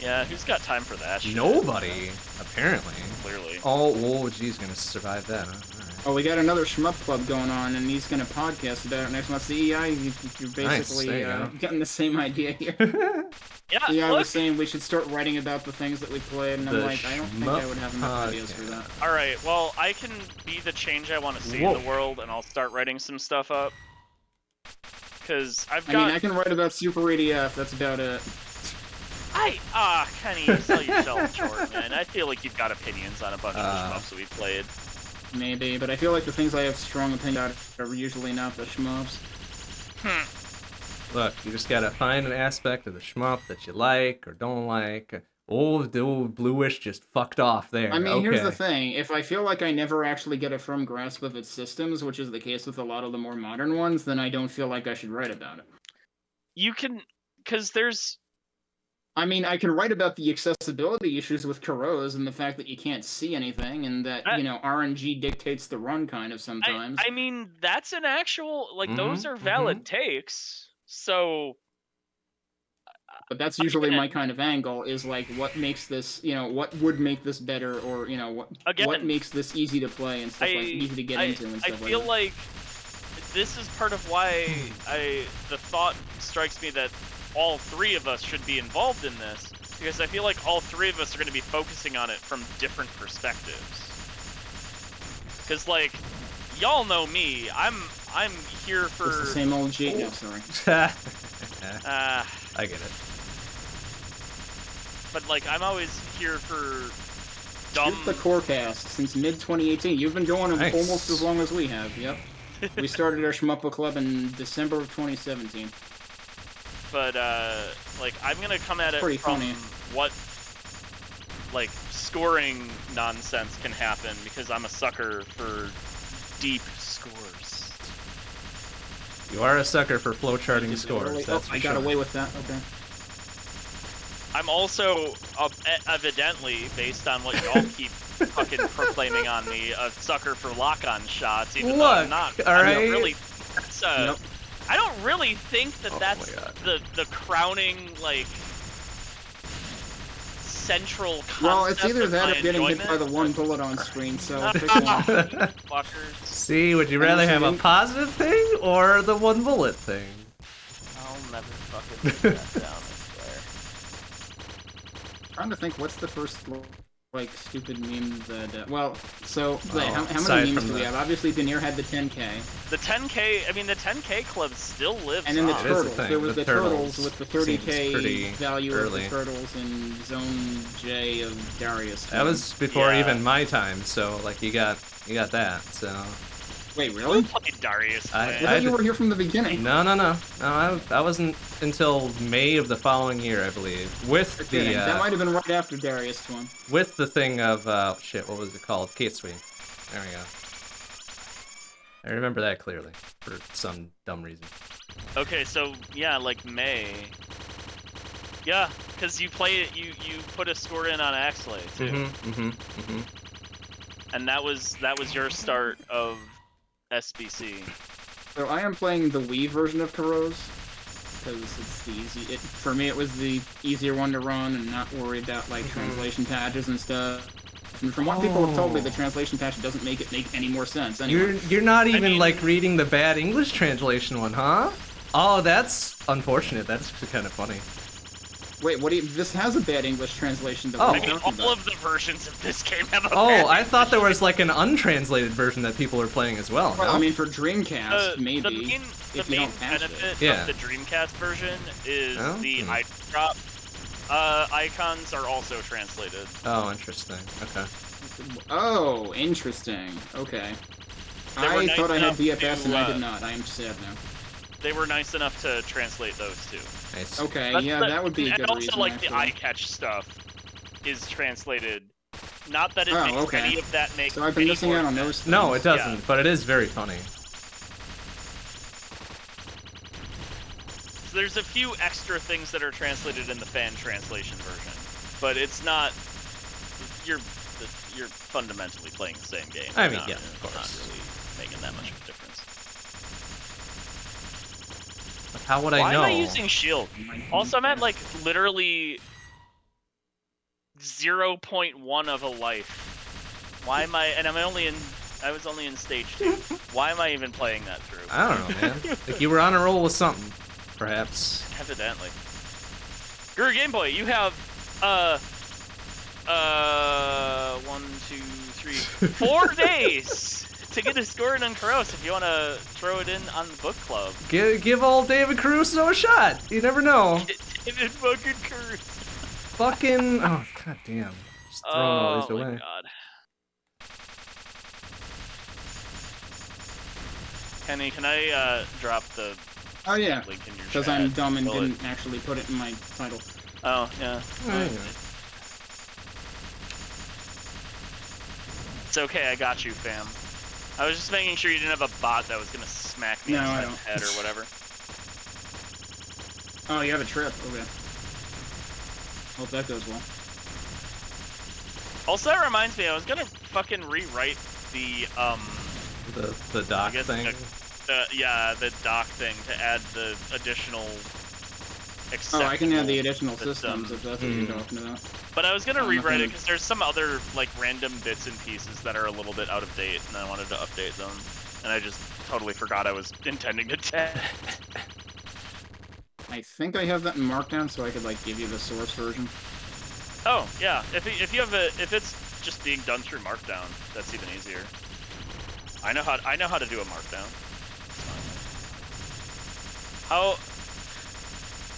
Yeah, who's got time for that? Shit? Nobody, apparently. Clearly. Oh, oh, geez, gonna survive that. Huh? Oh, we got another Shmup Club going on, and he's going to podcast about it next month. CEI, you, you're basically there you uh, getting the same idea here. Yeah, Yeah, I look. was saying we should start writing about the things that we played, and I'm like, I don't think I would have enough ideas for that. All right. Well, I can be the change I want to see Whoa. in the world, and I'll start writing some stuff up. Cause I've got... I mean, I can write about Super EDF. That's about it. I ah, Kenny, you sell yourself short, man. I feel like you've got opinions on a bunch Uh. of the shmups that we played. Maybe, but I feel like the things I have strong opinion about are usually not the shmups. Hmm. Look, you just gotta find an aspect of the shmup that you like or don't like. Oh, the old Blue Wish just fucked off there. I mean, okay. here's the thing: if I feel like I never actually get a firm grasp of its systems, which is the case with a lot of the more modern ones, then I don't feel like I should write about it. You can, cause there's I mean, I can write about the accessibility issues with Karous and the fact that you can't see anything, and that I- you know RNG dictates the run kind of sometimes. I mean, that's an actual like those Mhm, are valid takes. So but that's usually Again- my kind of angle: is like what makes this, you know, what would make this better, or you know, what what makes this easy to play and stuff I- like easy to get I, into and stuff like I feel like. like this is part of why I the thought strikes me that all three of us should be involved in this because I feel like all three of us are going to be focusing on it from different perspectives. Because like y'all know me, I'm I'm here for... It's the for same old G. No, sorry. uh, I get it. but like I'm always here for dumb. Shoot the core cast since mid 2018. You've been going Nice. almost as long as we have. Yep. we started our Shmuppa Club in December of 2017. But uh like i'm gonna come at it Pretty from funny. what like scoring nonsense can happen because i'm a sucker for deep scores You are a sucker for flowcharting Just scores. barely- That's oh, for I got sure. away with that. Okay. i'm also uh, e- evidently based on what y'all keep fucking proclaiming on me a sucker for lock-on shots even though i'm Look, not all I right. don't really that's, uh, Nope. I don't really think that Oh that's the the crowning like central Well, it's either of that or getting hit by the one bullet on screen. So pick one. See, would you rather have a positive thing or the one bullet thing? I'll never fucking live that down, I swear. trying to think, what's the first like stupid meme that? Uh, well, so wait, Oh, how, how many memes do we the- have? Obviously, Denier had the 10k, The 10k, I mean, the 10k club still lives and then the on. It is a turtles. thing, There was the the, turtles, turtles with the 30k value early. of the turtles in Zone J of Darius. That was before Yeah. even my time, so like you got you got that. So wait, Who really? played Darius? I- I thought I you did- were here from the beginning. no, no, no, no. I, I wasn't until May of the following year, I believe, with You're kidding. the that uh, might have been right after Darius one. with the thing of uh, shit. What was it called? Kate Sweet. There we go. I remember that clearly for some dumb reason. Okay, so yeah, like May. Yeah, because you play it, you you put a score in on Axelay too, Mm-hmm, mm-hmm, mm-hmm. and that was that was your start of SBC. So I am playing the Wii version of Karous because it's the easy. It, for me, it was the easier one to run and not worry about like Mhm. translation patches and stuff. And from what people have told me, Oh. the translation patch doesn't make it make any more sense. Anyway, You're you're not even mean- like reading the bad English translation one, huh? Oh, that's unfortunate. That's kind of funny. Wait, what do you? This has a bad English translation. Though. Oh. I are you mean, talking all about? of the versions of this game have a Oh, bad I thought there was like an untranslated version that people are playing as well. Well, no? I mean, for Dreamcast, Uh, maybe. the main, the if you main don't patch it. benefit Yeah. of the Dreamcast version is Oh, the hmm. iDrop uh, icons are also translated. oh, interesting. Okay. Oh, interesting. Okay. I nice thought I had enough BFS to, and I uh, did not. I am sad now. They were nice enough to translate those too. Nice. Okay, That's yeah, the- that would be a and good also reason. like actually. the eye catch stuff is translated. Not that it Oh, makes okay. any of that make. So I've been missing out on those. Things. No, it doesn't, Yeah. but it is very funny. So there's a few extra things that are translated in the fan translation version, but it's not. You're you're fundamentally playing the same game. I mean, Not- yeah, of it's course. Not really making that much of a difference. But how would Why I know? am I using shield? Also, I'm at like literally 0.1 of a life. Why am I? And I'm only in. I was only in stage two. Why am I even playing that through? I don't know, man. like you were on a roll with something, perhaps. Evidently. Guru Game Boy, you have uh uh one, two, three, four days to get a score in Uncaros if you want to throw it in on the book club. Give give old David Caruso a shot. You never know. David fucking Caruso. Fucking oh god damn. Just throwing all Oh these my away. god. Kenny, can I uh, drop the Oh yeah, link in your because? I'm dumb and didn't actually put it in my title. Oh, yeah. Oh, yeah. It's okay, I got you, fam. I was just making sure you didn't have a bot that was gonna smack me No, I the head or whatever. Oh, you have a trip. Okay. Hope that goes well. Also, that reminds me, I was gonna fucking rewrite the, um, The the doc guess thing. the, yeah, the dock thing to add the additional Oh, I can add the additional system. systems if that's what you're Hmm. talking about. But I was gonna rewrite it because there's some other like random bits and pieces that are a little bit out of date, and I wanted to update them, and I just totally forgot I was intending to test. I think I have that in Markdown, so I could like give you the source version. Oh yeah, if if you have a if it's just being done through Markdown, that's even easier. I know how I know how to do a Markdown. How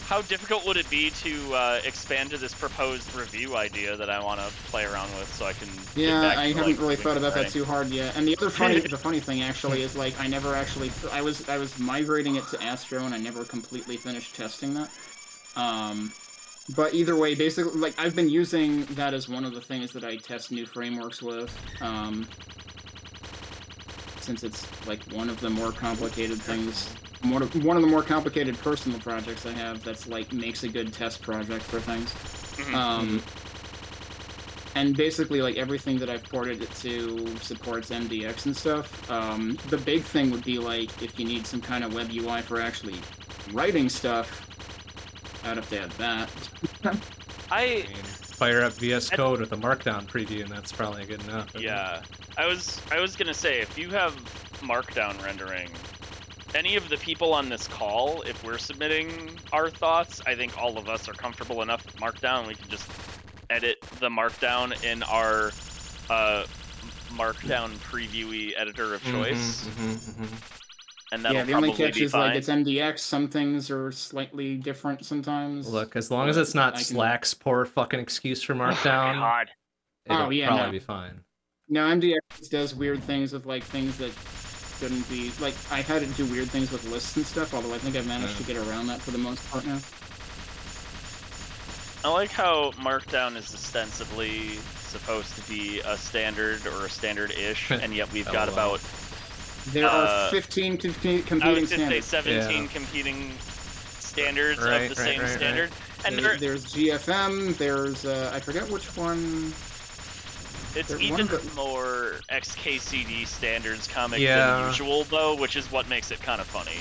how difficult would it be to uh, expand to this proposed review idea that I want to play around with, so I can? get Yeah, I haven't like, really thought about that too hard yet. And the other funny, the funny thing actually is like I never actually, I was I was migrating it to Astro, and I never completely finished testing that. Um, but either way, basically, like I've been using that as one of the things that I test new frameworks with. Um, since it's like one of the more complicated things, one of one of the more complicated personal projects I have. That's like makes a good test project for things. Mhm. Um, and basically, like everything that I've ported it to supports MDX and stuff. Um, the big thing would be like if you need some kind of web UI for actually writing stuff, I'd have to add that. I I mean, fire up VS Code with a Markdown preview, and that's probably good enough. isn't it? Yeah, I was I was gonna say if you have markdown rendering, any of the people on this call, if we're submitting our thoughts, I think all of us are comfortable enough with markdown. We can just edit the markdown in our uh, markdown previewy editor of Mhm, choice, mhm, mhm. and that'll yeah, the only catch is fine. like it's MDX. Some things are slightly different sometimes. Look, as long as it's not I can- Slack's poor fucking excuse for Oh, Markdown, God. it'll Oh, yeah, probably no. be fine. No, MDX does weird things with like things that shouldn't be. Like I had to do weird things with lists and stuff. Although I think I've managed Yeah. to get around that for the most part now. I like how Markdown is ostensibly supposed to be a standard or a standard-ish, and yet we've got LOL. about There Uh, are 15 compe- I would just say 17 Yeah. competing standards Right, of the right, same right, right. standard, and There- they're, there's GFM. There's uh, I forget which one. It's there- one even of more XKCD standards comic Yeah. than usual though, which is what makes it kind of funny.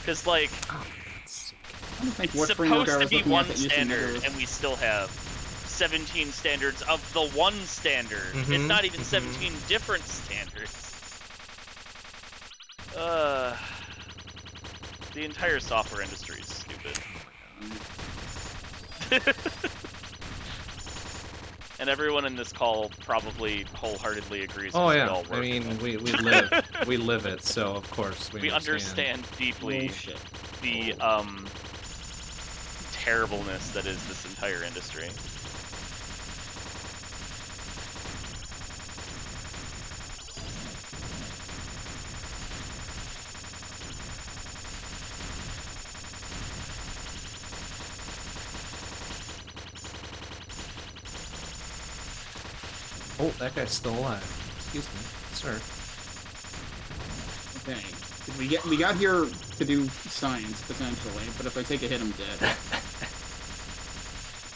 Because like I don't think it's what supposed to be one at that used to standard, and we still have 17 standards of the one standard. It's Mhm, not even mhm. 17 different standards. Uh, the entire software industry is stupid. and everyone in this call probably wholeheartedly agrees. Oh with yeah, all I mean we, we live we live it, so of course we, we understand deeply Bullshit. the um terribleness that is this entire industry. Oh, that guy's still alive. Excuse me, sir. Okay. We get we got here to do science potentially, but if I take a hit, I'm dead.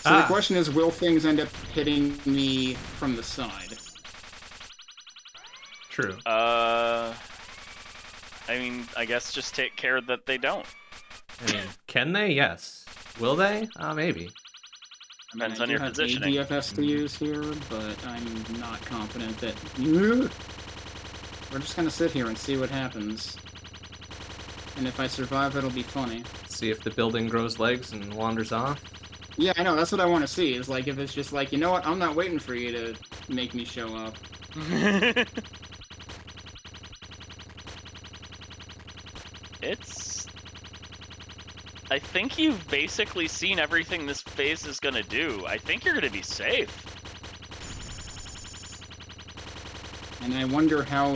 So Ah. the question is, will things end up hitting me from the side? True. Uh, I mean, I guess just take care that they don't. I mean, can they? Yes. Will they? Uh, maybe. I mean, I on do your have positioning. ADFS to use here, but I'm not confident that. We're just gonna sit here and see what happens. And if I survive, it'll be funny. See if the building grows legs and wanders off. Yeah, I know. That's what I want to see. Is like if it's just like, you know what? I'm not waiting for you to make me show up. it's. I think you've basically seen everything this phase is gonna do. I think you're gonna be safe. And I wonder how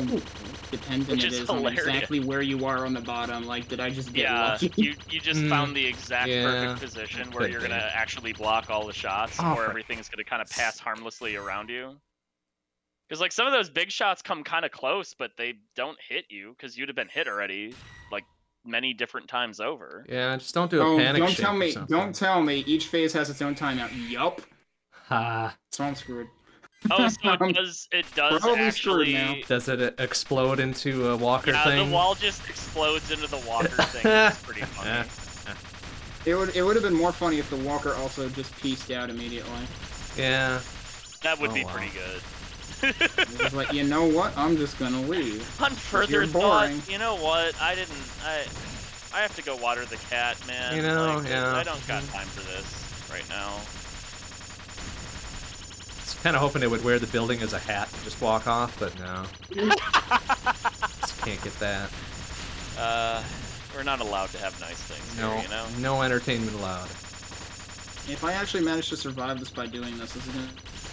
dependent Which it is is on exactly where you are on the bottom. Like, did I just get yeah, lucky? you you just Mm, found the exact yeah, perfect position where you're be. gonna actually block all the shots, Oh, where for- everything's gonna kind of pass harmlessly around you. Because like some of those big shots come kind of close, but they don't hit you because you'd have been hit already, like many different times over. Yeah, just don't do a Oh, panic don't tell me! something. Don't tell me! Each phase has its own timeout. Yup. Ha. So I'm screwed. Oh, so it does it does probably actually. now. Does it explode into a walker Yeah, thing? the wall just explodes into the walker thing. It's pretty funny. It would it would have been more funny if the walker also just pieced out immediately. Yeah. That would Oh, be wow. pretty good. It was like, you know what? I'm just gonna leave. On further you're thought, you know what? I didn't. I I have to go water the cat, man. You know, like, yeah. I don't got time for this right now. It's kind of hoping it would wear the building as a hat and just walk off, but no. just can't get that. Uh, we're not allowed to have nice things No, here, you know. no entertainment allowed. If I actually manage to survive this by doing this, this is gonna,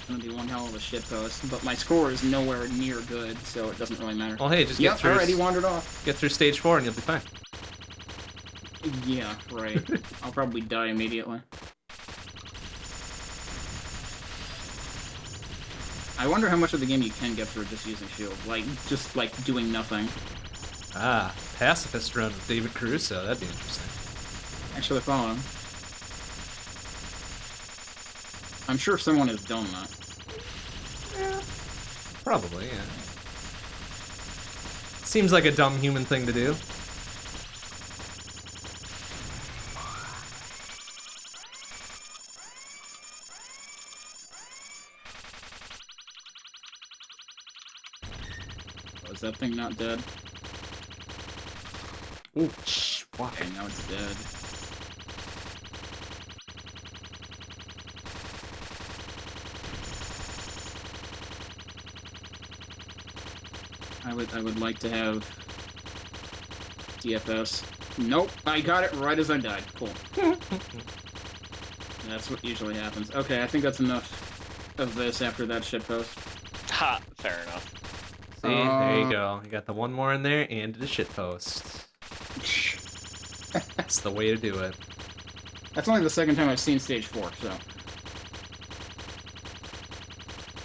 gonna be one hell of a shitpost. But my score is nowhere near good, so it doesn't really matter. Well, hey, just yep, get through. already wandered off. Get through stage four and you'll be fine. Yeah, right. I'll probably die immediately. I wonder how much of the game you can get through just using shield, like just like doing nothing. Ah, pacifist run with David Caruso. That'd be interesting. Actually, follow him. I'm sure someone has done that. Probably, yeah. Seems like a dumb human thing to do. Oh, is that thing not dead? Ooh, shh, why? Okay, now it's dead. I would I would like to have DFS. Nope, I got it right as I died. Cool. That's what usually happens. Okay, I think that's enough of this after that shitpost. Ha, fair enough. See, there you Uh, go. You got the one more in there and the shit post. That's the way to do it. That's only the second time I've seen stage four, so.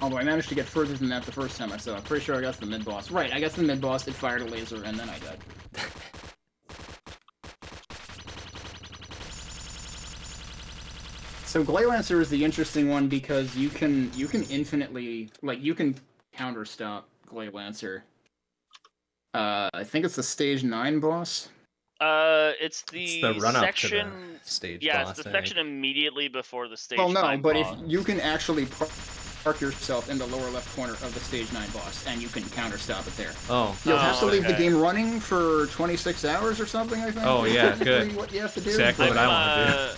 Although I managed to get further than that the first time I saw. it. I'm pretty sure I got to the mid boss. Right, I got to the mid boss, it fired a laser, and then I died. so Gleylancer is the interesting one because you can you can infinitely like you can counter stop Gleylancer. Uh, I think it's the stage nine boss. Uh, it's the, It's the run up section. to the stage yeah, boss. it's the I think. section immediately before the stage. Well, no, nine but if you can actually par- park yourself in the lower left corner of the stage 9 boss, and you can counter stop it there. Oh, You'll have to Oh, leave the game running for 26 hours or something, I think. Oh, yeah, typically good. What you have to do. Exactly I'm, what I wanna do. uh,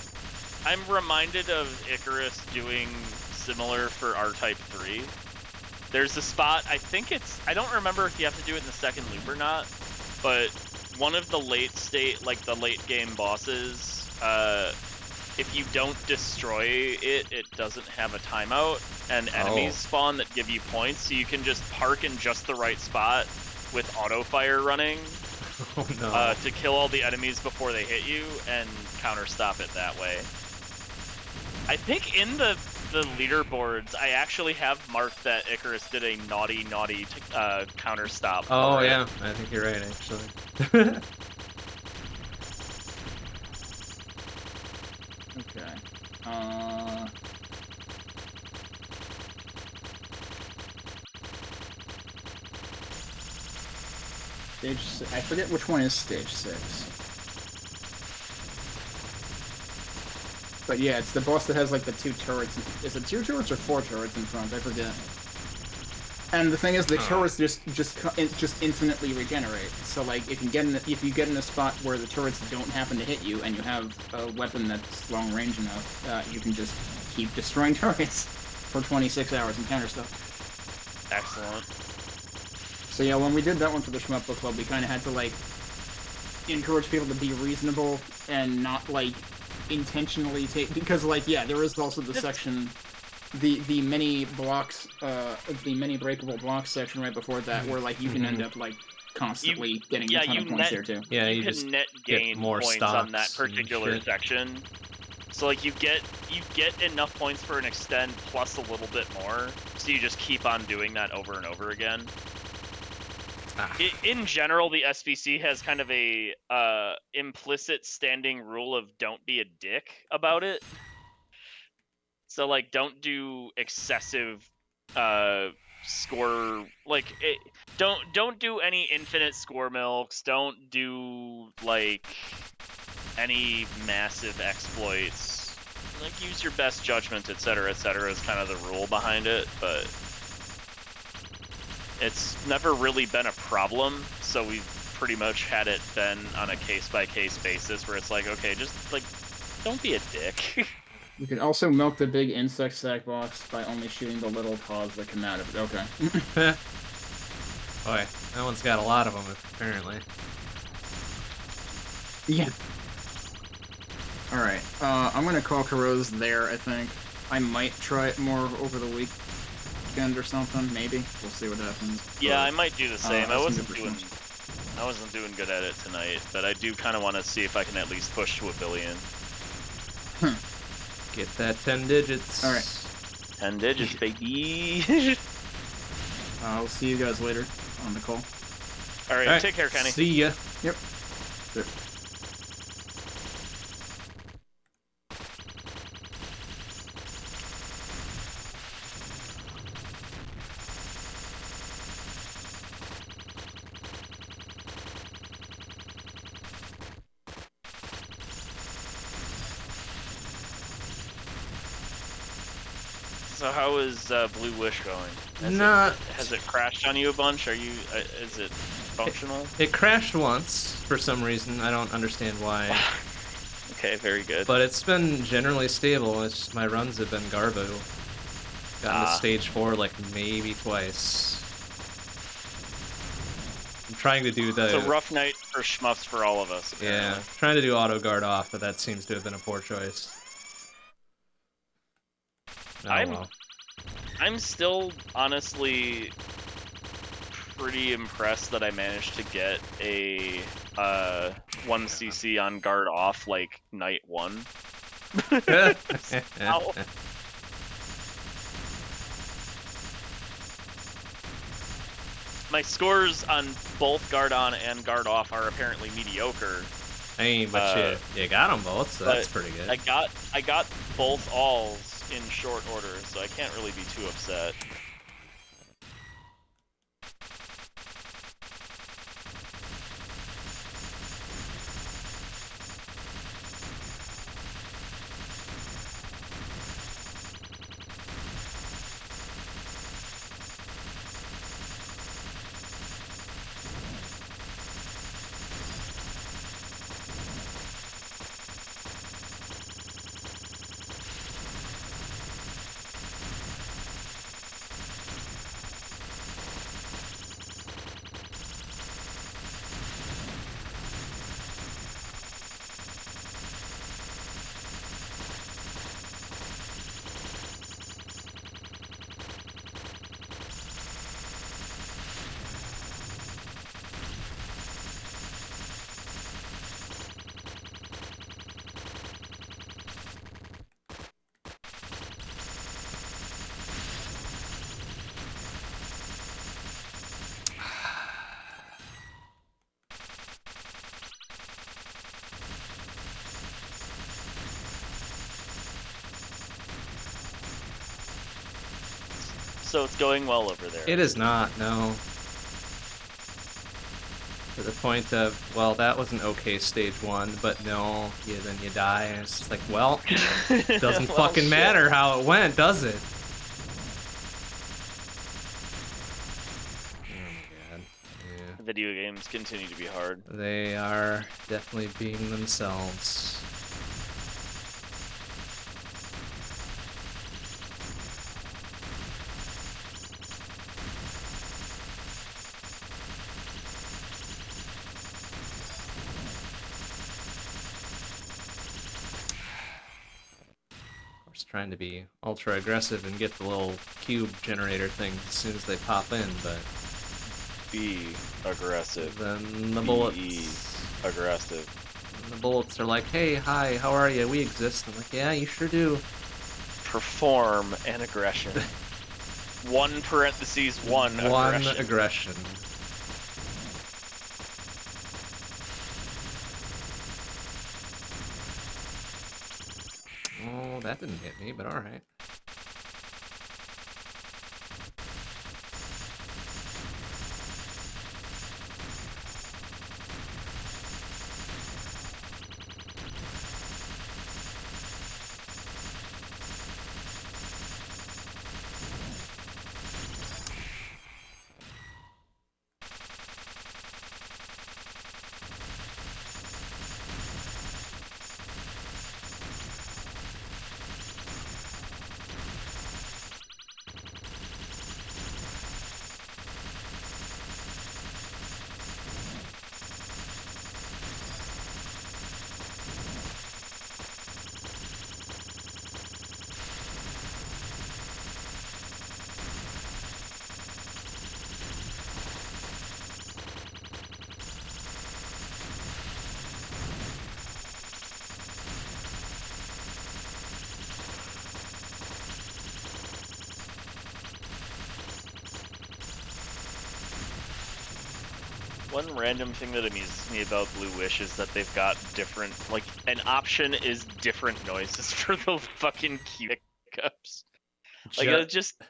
I'm reminded of Icarus doing similar for R Type 3. There's a spot, I think it's, I don't remember if you have to do it in the second loop or not, but one of the late state, like the late game bosses, uh, if you don't destroy it, it doesn't have a timeout, and enemies Oh. spawn that give you points, so you can just park in just the right spot with auto fire running Oh no. uh, to kill all the enemies before they hit you and counter stop it that way. I think in the the leaderboards, I actually have marked that Icarus did a naughty, naughty t- uh, counter stop. oh for it. yeah, I think you're right actually. Okay. Uh. Stage si- I forget which one is stage six. But yeah, it's the boss that has like the two turrets. Is it two turrets or four turrets in front? I forget. And the thing is, the turrets just just just infinitely regenerate. So like, if you get in if you get in a spot where the turrets don't happen to hit you, and you have a weapon that's long range enough, uh, you can just keep destroying turrets for 26 hours and counter stuff. Excellent. So yeah, when we did that one for the Shmup Book Club, we kind of had to like encourage people to be reasonable and not like intentionally take because like yeah, there is also the section. The, the many blocks, uh, the many breakable blocks section right before that, where like you can end up like constantly getting yeah, a ton you of points net- there too. yeah, you, you can just net get gain more points on that particular section. So like you get you get enough points for an extend plus a little bit more, so you just keep on doing that over and over again. Ah. I- In general, the SBC has kind of a uh, implicit standing rule of don't be a dick about it. So like, don't do excessive uh, score like it, don't don't do any infinite score milks. Don't do like any massive exploits. Like use your best judgment, etc., etc. is kind of the rule behind it, but it's never really been a problem. So we've pretty much had it been on a case by case basis where it's like, okay, just like don't be a dick. You can also milk the big insect sack box by only shooting the little paws that come out of it. Okay. Boy, that one's got a lot of them apparently. Yeah. Alright, uh, I'm gonna call Karous there, I think. I might try it more over the weekend or something, maybe. We'll see what happens. yeah, I might do the same. I wasn't 100%. doing I wasn't doing good at it tonight, but I do kind of want to see if I can at least push to a billion. Get that ten digits. All right. Ten digits, baby. uh, I'll see you guys later on the call. All right, All right, take care, Kenny. See ya. Yep. So how is uh, Blue Wish going? Has Not. It, has it crashed on you a bunch? Are you? Uh, is it functional? It crashed once for some reason. I don't understand why. Okay, very good. But it's been generally stable. It's just my runs have been garbo. Gotten to Ah. stage four like maybe twice. I'm trying to do the it's a rough night for shmups for all of us. yeah, trying to do auto guard off, but that seems to have been a poor choice. Oh, I'm-. I'm still honestly pretty impressed that I managed to get a uh, one CC on guard off like night one. My scores on both guard on and guard off are apparently mediocre. I mean, but Uh, you, you got them both, so that's pretty good. I got I got both alls in short order, so I can't really be too upset. So it's going well over there. It is not, no. To the point of, well, that was an okay stage one, but no, yeah, then you die, and it's just like, well, doesn't Well, fucking shit. matter how it went, does it? Oh my god. Yeah. Video games continue to be hard. They are definitely being themselves. Trying to be ultra aggressive and get the little cube generator thing as soon as they pop in, but Be aggressive. then the Be bullets. aggressive. And the bullets are like, hey, hi, how are you? We exist. I'm like, yeah, you sure do. Perform an aggression. one parentheses one, One aggression. aggression. Oh, that didn't hit me, but alright. One random thing that amuses me about Blue Wish is that they've got different, like, an option is different noises for the fucking pickups. Like, it just,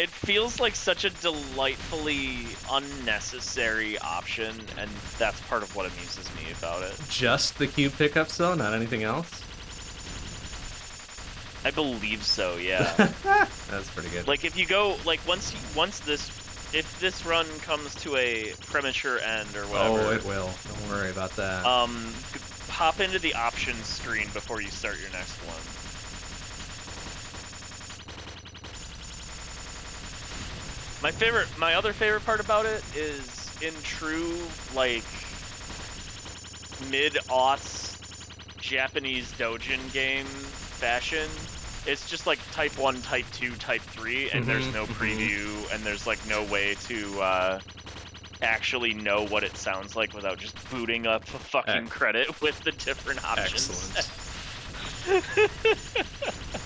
it feels like such a delightfully unnecessary option, and that's part of what amuses me about it. just the cube pickups, though, not anything else? I believe so, yeah. That's pretty good. like, if you go, like, once, you, once this, if this run comes to a premature end or whatever, oh, it will. Don't worry about that. Um, hop into the options screen before you start your next one. My favorite, my other favorite part about it is in true like mid aughts Japanese dojin game fashion. It's just like type one, type two, type three, and there's Mhm, no mhm. preview, and there's like no way to uh, actually know what it sounds like without just booting up a fucking Ec- credit with the different options. Excellent.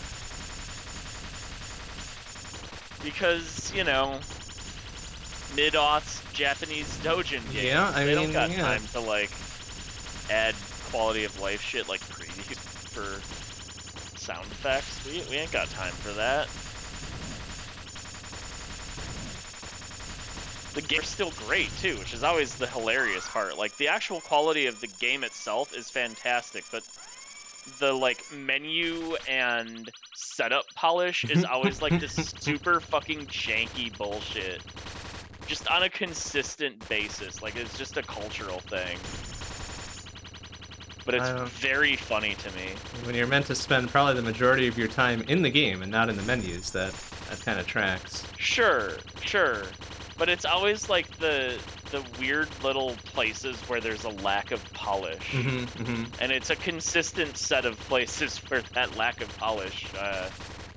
because you know, mid aughts Japanese dojin games. Yeah, I they mean, don't got yeah. time to like add quality of life shit like previews for sound effects. We we ain't got time for that. The game's still great too, which is always the hilarious part. Like the actual quality of the game itself is fantastic, but the like menu and setup polish is always like this super fucking janky bullshit. Just on a consistent basis. Like it's just a cultural thing. But it's very funny to me. when you're meant to spend probably the majority of your time in the game and not in the menus, that that kind of tracks. Sure, sure. But it's always like the the weird little places where there's a lack of polish. hmm hmm And it's a consistent set of places where that lack of polish uh,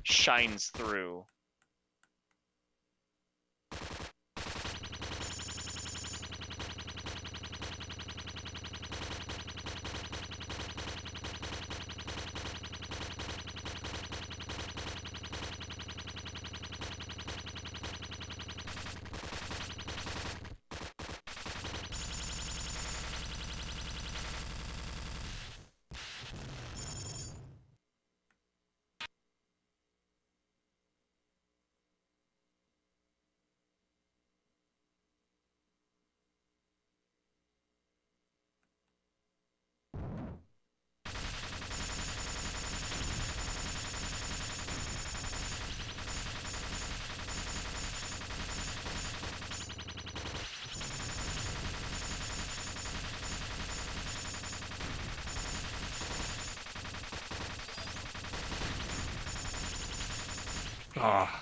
shines through. Oh.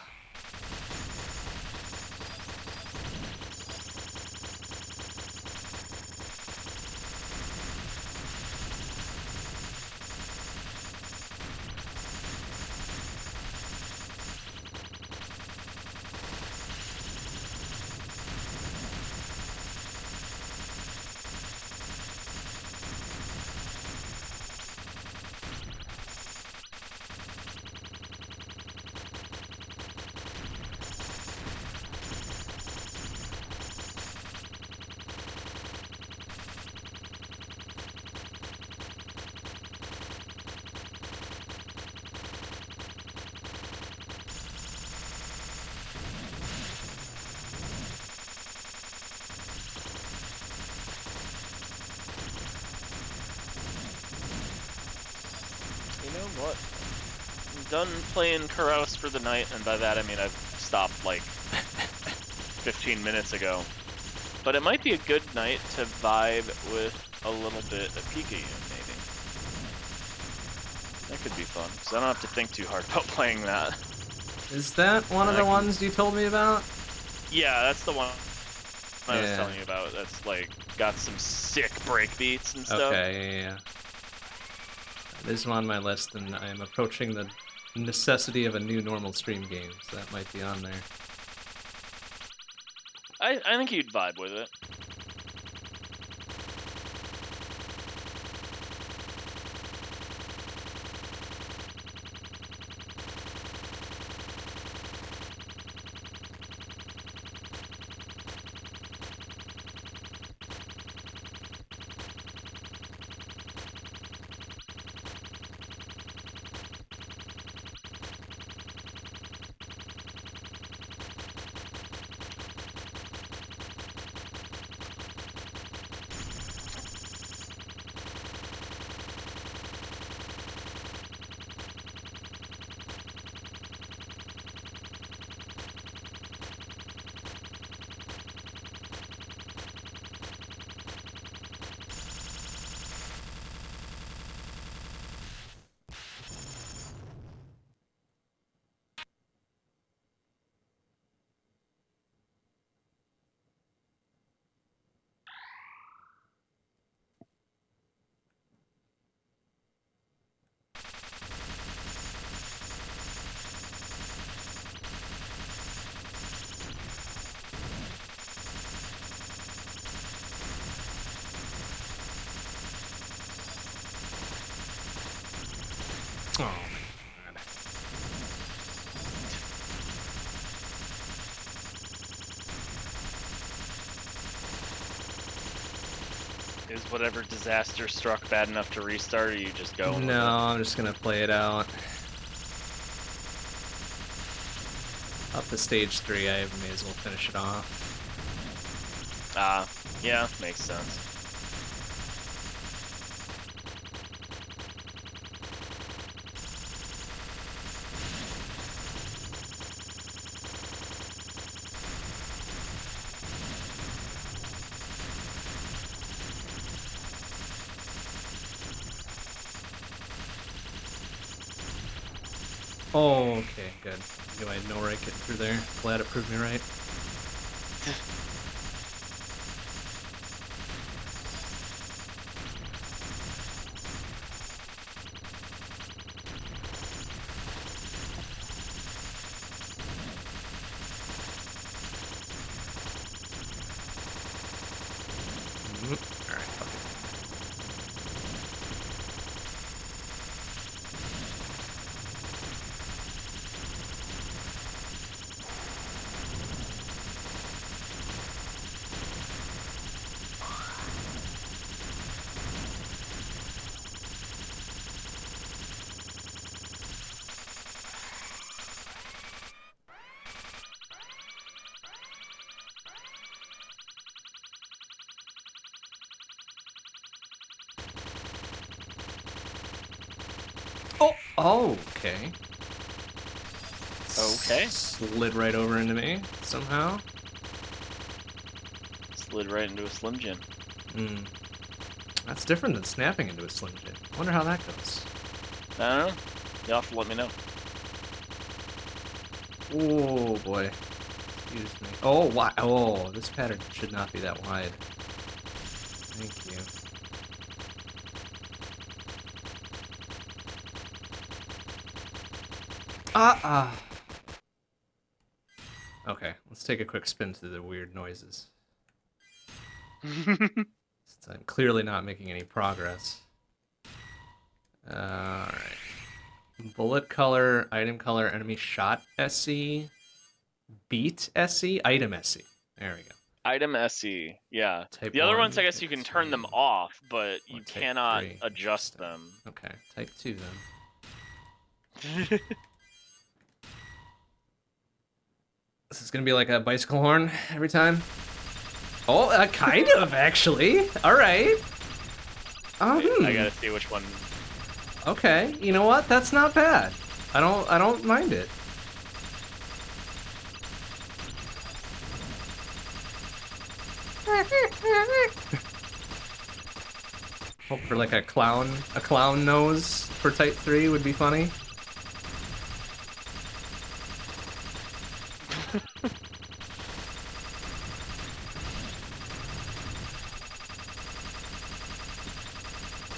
You know what? I'm done playing Karous for the night, and by that I mean I've stopped like 15 minutes ago. But it might be a good night to vibe with a little bit of Pikachu, maybe. That could be fun, because I don't have to think too hard about playing that. Is that one of I the can- ones you told me about? Yeah, that's the one I was telling you about. That's like got some sick break beats and stuff. Okay, yeah, yeah. It is on my list, and I am approaching the necessity of a new normal stream game, so that might be on there. I, I think you'd vibe with it. Oh, man. Is whatever disaster struck bad enough to restart, or you just go? No, I'm just gonna play it out. Up to stage three, I may as well finish it off. Ah, yeah, makes sense. Oh, okay, I had no right getting through there. Glad it proved me right. Oh, okay. Okay. Slid right over into me somehow. Slid right into a Slim Jim. Hmm. That's different than snapping into a Slim Jim. I wonder how that goes. I don't know. You'll have to let me know. Oh boy. Excuse me. Oh wow. Oh, this pattern should not be that wide. Ah ah. Okay, let's take a quick spin through the weird noises. Since I'm clearly not making any progress. Alright. Bullet color, item color, enemy shot SE, beat SE, item SE. There we go. Item SE, yeah. Type The other one, ones, I guess you can turn them off, but or you cannot three, adjust them. Okay, type 2 then. This is gonna be like a bicycle horn every time. Oh, uh, kind of actually. All right. Um, I gotta see which one. Okay, you know what? That's not bad. I don't. I don't mind it. Hope for like a clown, a clown nose for Type Three would be funny.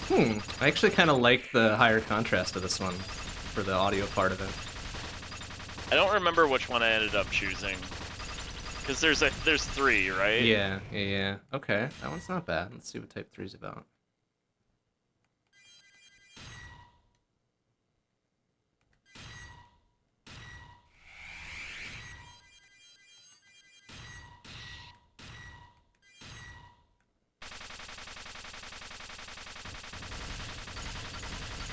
Hmm. I actually kind of like the higher contrast of this one for the audio part of it. I don't remember which one I ended up choosing. Because there's a there's three, right? Yeah, yeah, yeah. Okay, that one's not bad. Let's see what Type 3 is about.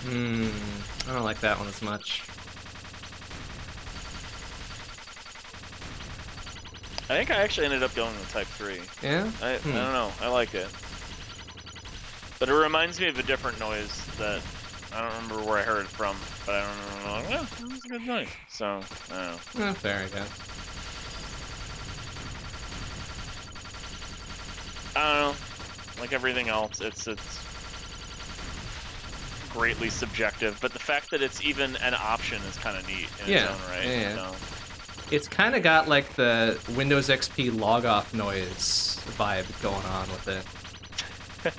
Hmm, I don't like that one as much. I think I actually ended up going with Type Three. Yeah? I, Hmm. I don't know. I like it. But it reminds me of a different noise that I don't remember where I heard it from. But I don't know. Like, yeah, it was a good noise. So I don't know. Eh, fair, I guess. I don't know. Like everything else, it's it's greatly subjective. But the fact that it's even an option is kind of neat in Yeah, its own right. yeah, yeah. So, It's kind of got like the Windows XP log off noise vibe going on with it.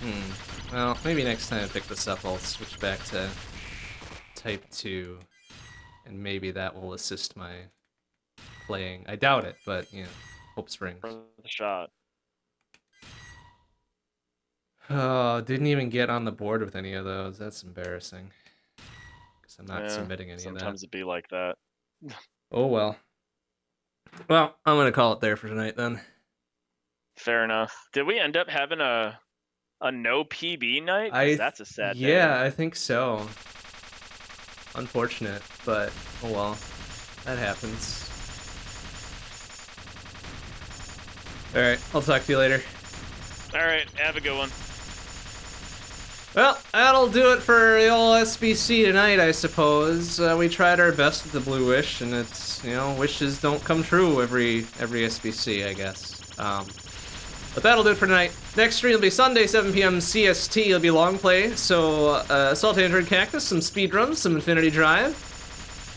Hmm. Well, maybe next time I pick this up, I'll switch back to Type 2, and maybe that will assist my playing. I doubt it, but, you know, hope springs. for the shot. Oh, didn't even get on the board with any of those. That's embarrassing. Because I'm not Yeah, submitting any of that. Sometimes that. it be like that. Oh well. Well, I'm gonna call it there for tonight then. Fair enough. Did we end up having a a no PB night? I- that's a sad day. Yeah, I think so. Unfortunate, but oh well. That happens. Alright, I'll talk to you later. All right, have a good one. Well, that'll do it for the old SBC tonight, I suppose. Uh, we tried our best with the Blue Wish, and it's, you know, wishes don't come true every every SBC, I guess. Um, but that'll do it for tonight. Next stream will be Sunday, 7 p.m. CST. It'll be long play, so uh, Assault Android Cactus, some speedruns, some Infinity Drive,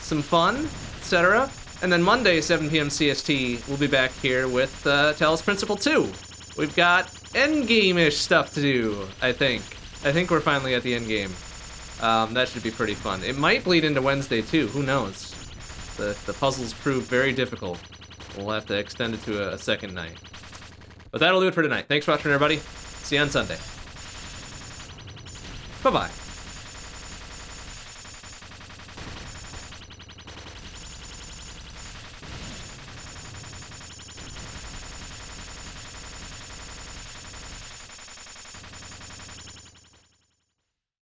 some fun, etc. And then Monday, 7 p.m. CST, we'll be back here with uh, Talos Principle 2. We've got endgame-ish stuff to do, I think. I think we're finally at the end game. Um, that should be pretty fun. It might bleed into Wednesday too. Who knows? The the puzzles prove very difficult. We'll have to extend it to a, a second night. But that'll do it for tonight. Thanks for watching, everybody. See you on Sunday. Bye bye.